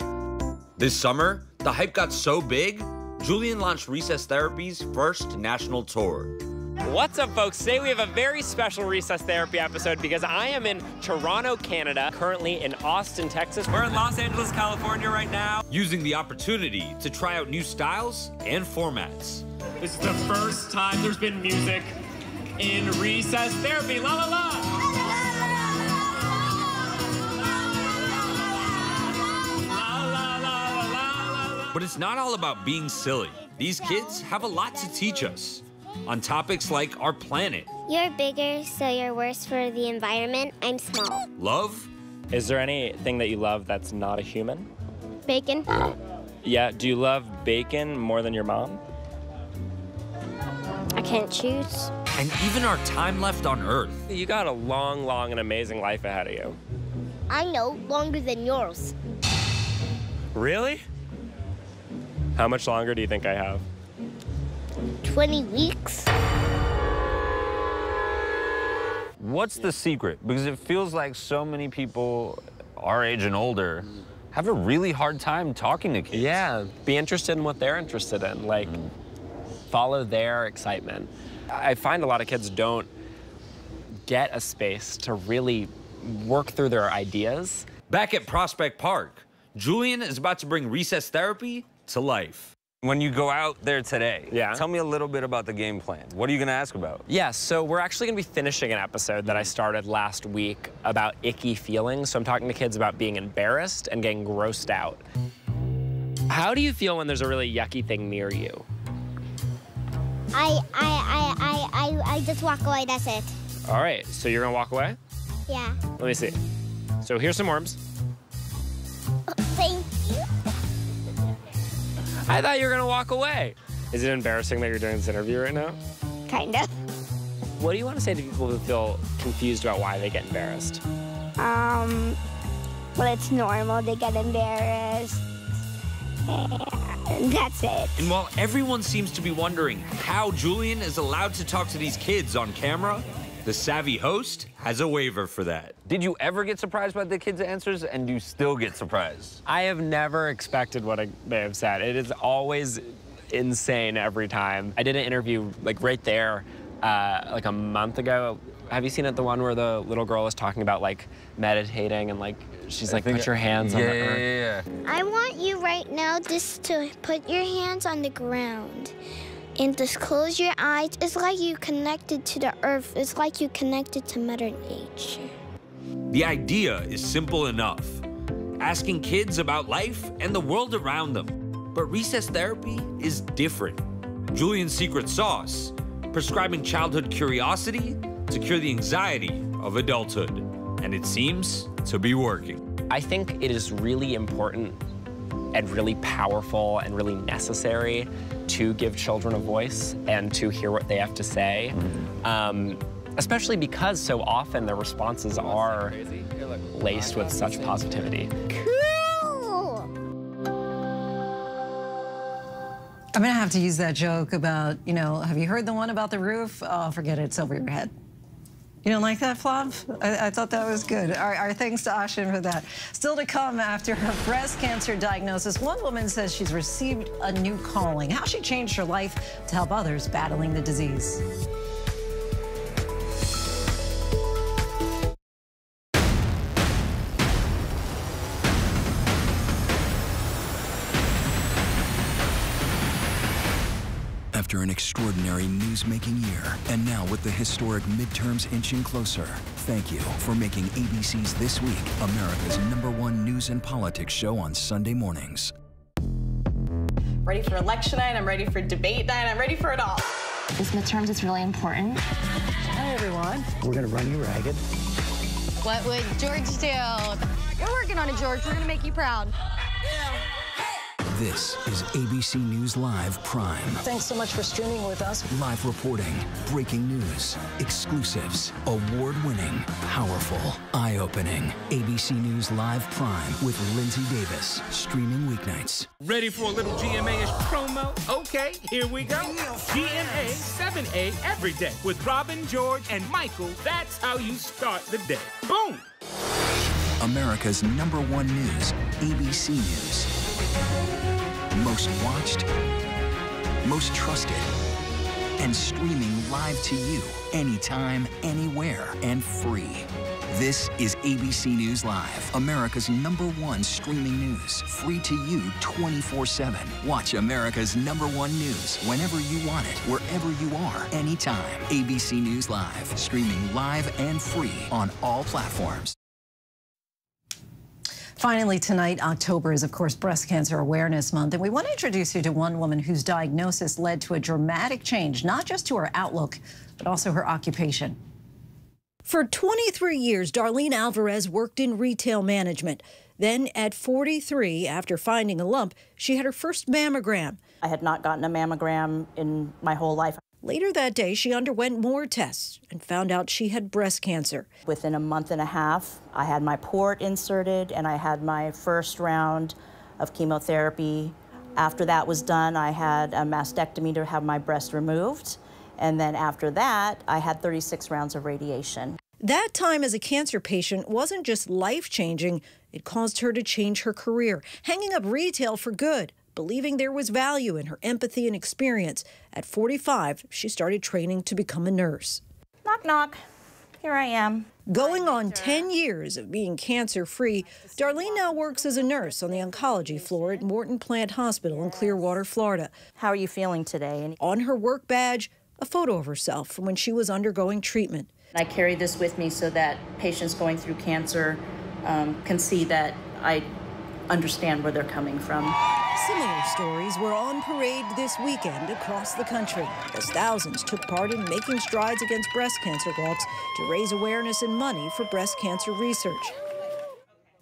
This summer, the hype got so big, Julian launched Recess Therapy's first national tour. What's up, folks? Today we have a very special Recess Therapy episode because I am in Toronto, Canada, currently in Austin, Texas. We're in Los Angeles, California right now, using the opportunity to try out new styles and formats. This is the first time there's been music in Recess Therapy. La la la! But it's not all about being silly. These kids have a lot to teach us on topics like our planet, You're bigger, so you're worse for the environment. I'm small. love, Is there anything that you love that's not a human? Bacon. Yeah, do you love bacon more than your mom? I can't choose. and even our time left on Earth. You got a long, long, and amazing life ahead of you. I know, longer than yours. Really? How much longer do you think I have? 20 weeks. What's the secret? Because it feels like so many people our age and older have a really hard time talking to kids. Yeah, be interested in what they're interested in. Like, mm. follow their excitement. I find a lot of kids don't get a space to really work through their ideas. Back at Prospect Park, Julian is about to bring recess therapy to life. When you go out there today, Yeah. tell me a little bit about the game plan. What are you going to ask about? Yeah, so we're actually gonna be finishing an episode that I started last week about icky feelings. So I'm talking to kids about being embarrassed and getting grossed out. How do you feel when there's a really yucky thing near you? I, I, I, I, I, I just walk away, that's it. All right, so you're gonna walk away? Yeah. Let me see. So here's some worms. Oh, thank you. I thought you were gonna walk away. Is it embarrassing that you're doing this interview right now? Kind of. What do you want to say to people who feel confused about why they get embarrassed? Um, well, it's normal to get embarrassed. And that's it. And while everyone seems to be wondering how Julian is allowed to talk to these kids on camera, the savvy host has a waiver for that. Did you ever get surprised by the kids' answers and do you still get surprised? I have never expected what I- they have said. It is always insane every time. I did an interview like right there, uh, like a month ago. Have you seen it? The one where the little girl is talking about like meditating and like she's like, put your hands on yeah, the yeah, yeah, yeah. I want you right now just to put your hands on the ground and just close your eyes. It's like you connected to the earth. It's like you connected to Mother Nature. The idea is simple enough asking kids about life and the world around them. But recess therapy is different. Julian's secret sauce prescribing childhood curiosity to cure the anxiety of adulthood. And it seems to be working. I think it is really important and really powerful and really necessary to give children a voice and to hear what they have to say. Um, especially because so often their responses are laced with such positivity. Cool. I'm gonna have to use that joke about, you know, have you heard the one about the roof? Oh, forget it, it's over your head. You don't like that, Flav? I, I thought that was good. Our, our thanks to Ashan for that. Still to come after her breast cancer diagnosis, one woman says she's received a new calling. How she changed her life to help others battling the disease. After an extraordinary news-making year, and now with the historic midterms inching closer, thank you for making ABC's This Week America's number one news and politics show on Sunday mornings. Ready for election night, I'm ready for debate night, I'm ready for it all. This midterms is really important. Hi, everyone. We're going to run you ragged. What would George do? We're working on it, George. We're going to make you proud. This is ABC News Live Prime. Thanks so much for streaming with us. Live reporting, breaking news, exclusives, award winning, powerful, eye opening. ABC News Live Prime with Linsey Davis, streaming weeknights. Ready for a little GMA-ish promo? Okay, here we go. GMA 7A every day with Robin, George, and Michael. That's how you start the day. Boom! America's number one news, ABC News. Most watched, most trusted, and streaming live to you anytime, anywhere, and free. This is ABC News Live, America's number one streaming news. Free to you 24 7. Watch America's number one news whenever you want it, wherever you are, anytime. ABC News Live, streaming live and free on all platforms. Finally, tonight, October is, of course, Breast Cancer Awareness Month, and we want to introduce you to one woman whose diagnosis led to a dramatic change, not just to her outlook, but also her occupation. For 23 years, Darlene Alvarez worked in retail management. Then, at 43, after finding a lump, she had her first mammogram. I had not gotten a mammogram in my whole life. Later that day, she underwent more tests and found out she had breast cancer. Within a month and a half, I had my port inserted and I had my first round of chemotherapy. After that was done, I had a mastectomy to have my breast removed. And then after that, I had 36 rounds of radiation. That time as a cancer patient wasn't just life changing, it caused her to change her career, hanging up retail for good, believing there was value in her empathy and experience. At 45, she started training to become a nurse. Knock, knock. Here I am. Going on 10 years of being cancer free, Darlene now works as a nurse on the oncology floor at Morton Plant Hospital in Clearwater, Florida. How are you feeling today? And on her work badge, a photo of herself from when she was undergoing treatment. I carry this with me so that patients going through cancer um, can see that I understand where they're coming from. Similar stories were on parade this weekend across the country as thousands took part in making strides against breast cancer walks to raise awareness and money for breast cancer research.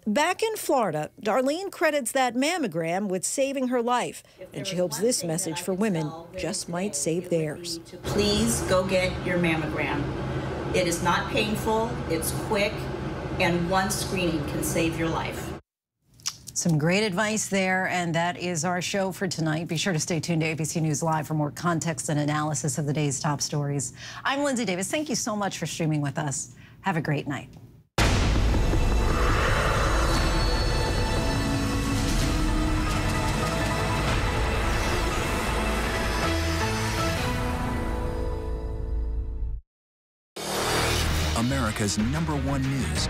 Back in Florida, Darlene credits that mammogram with saving her life, and she hopes this message for women just might save theirs. Please go get your mammogram. It is not painful, it's quick, and one screening can save your life. Some great advice there, and that is our show for tonight. Be sure to stay tuned to ABC News Live for more context and analysis of the day's top stories. I'm Linsey Davis. Thank you so much for streaming with us. Have a great night. America's number one news.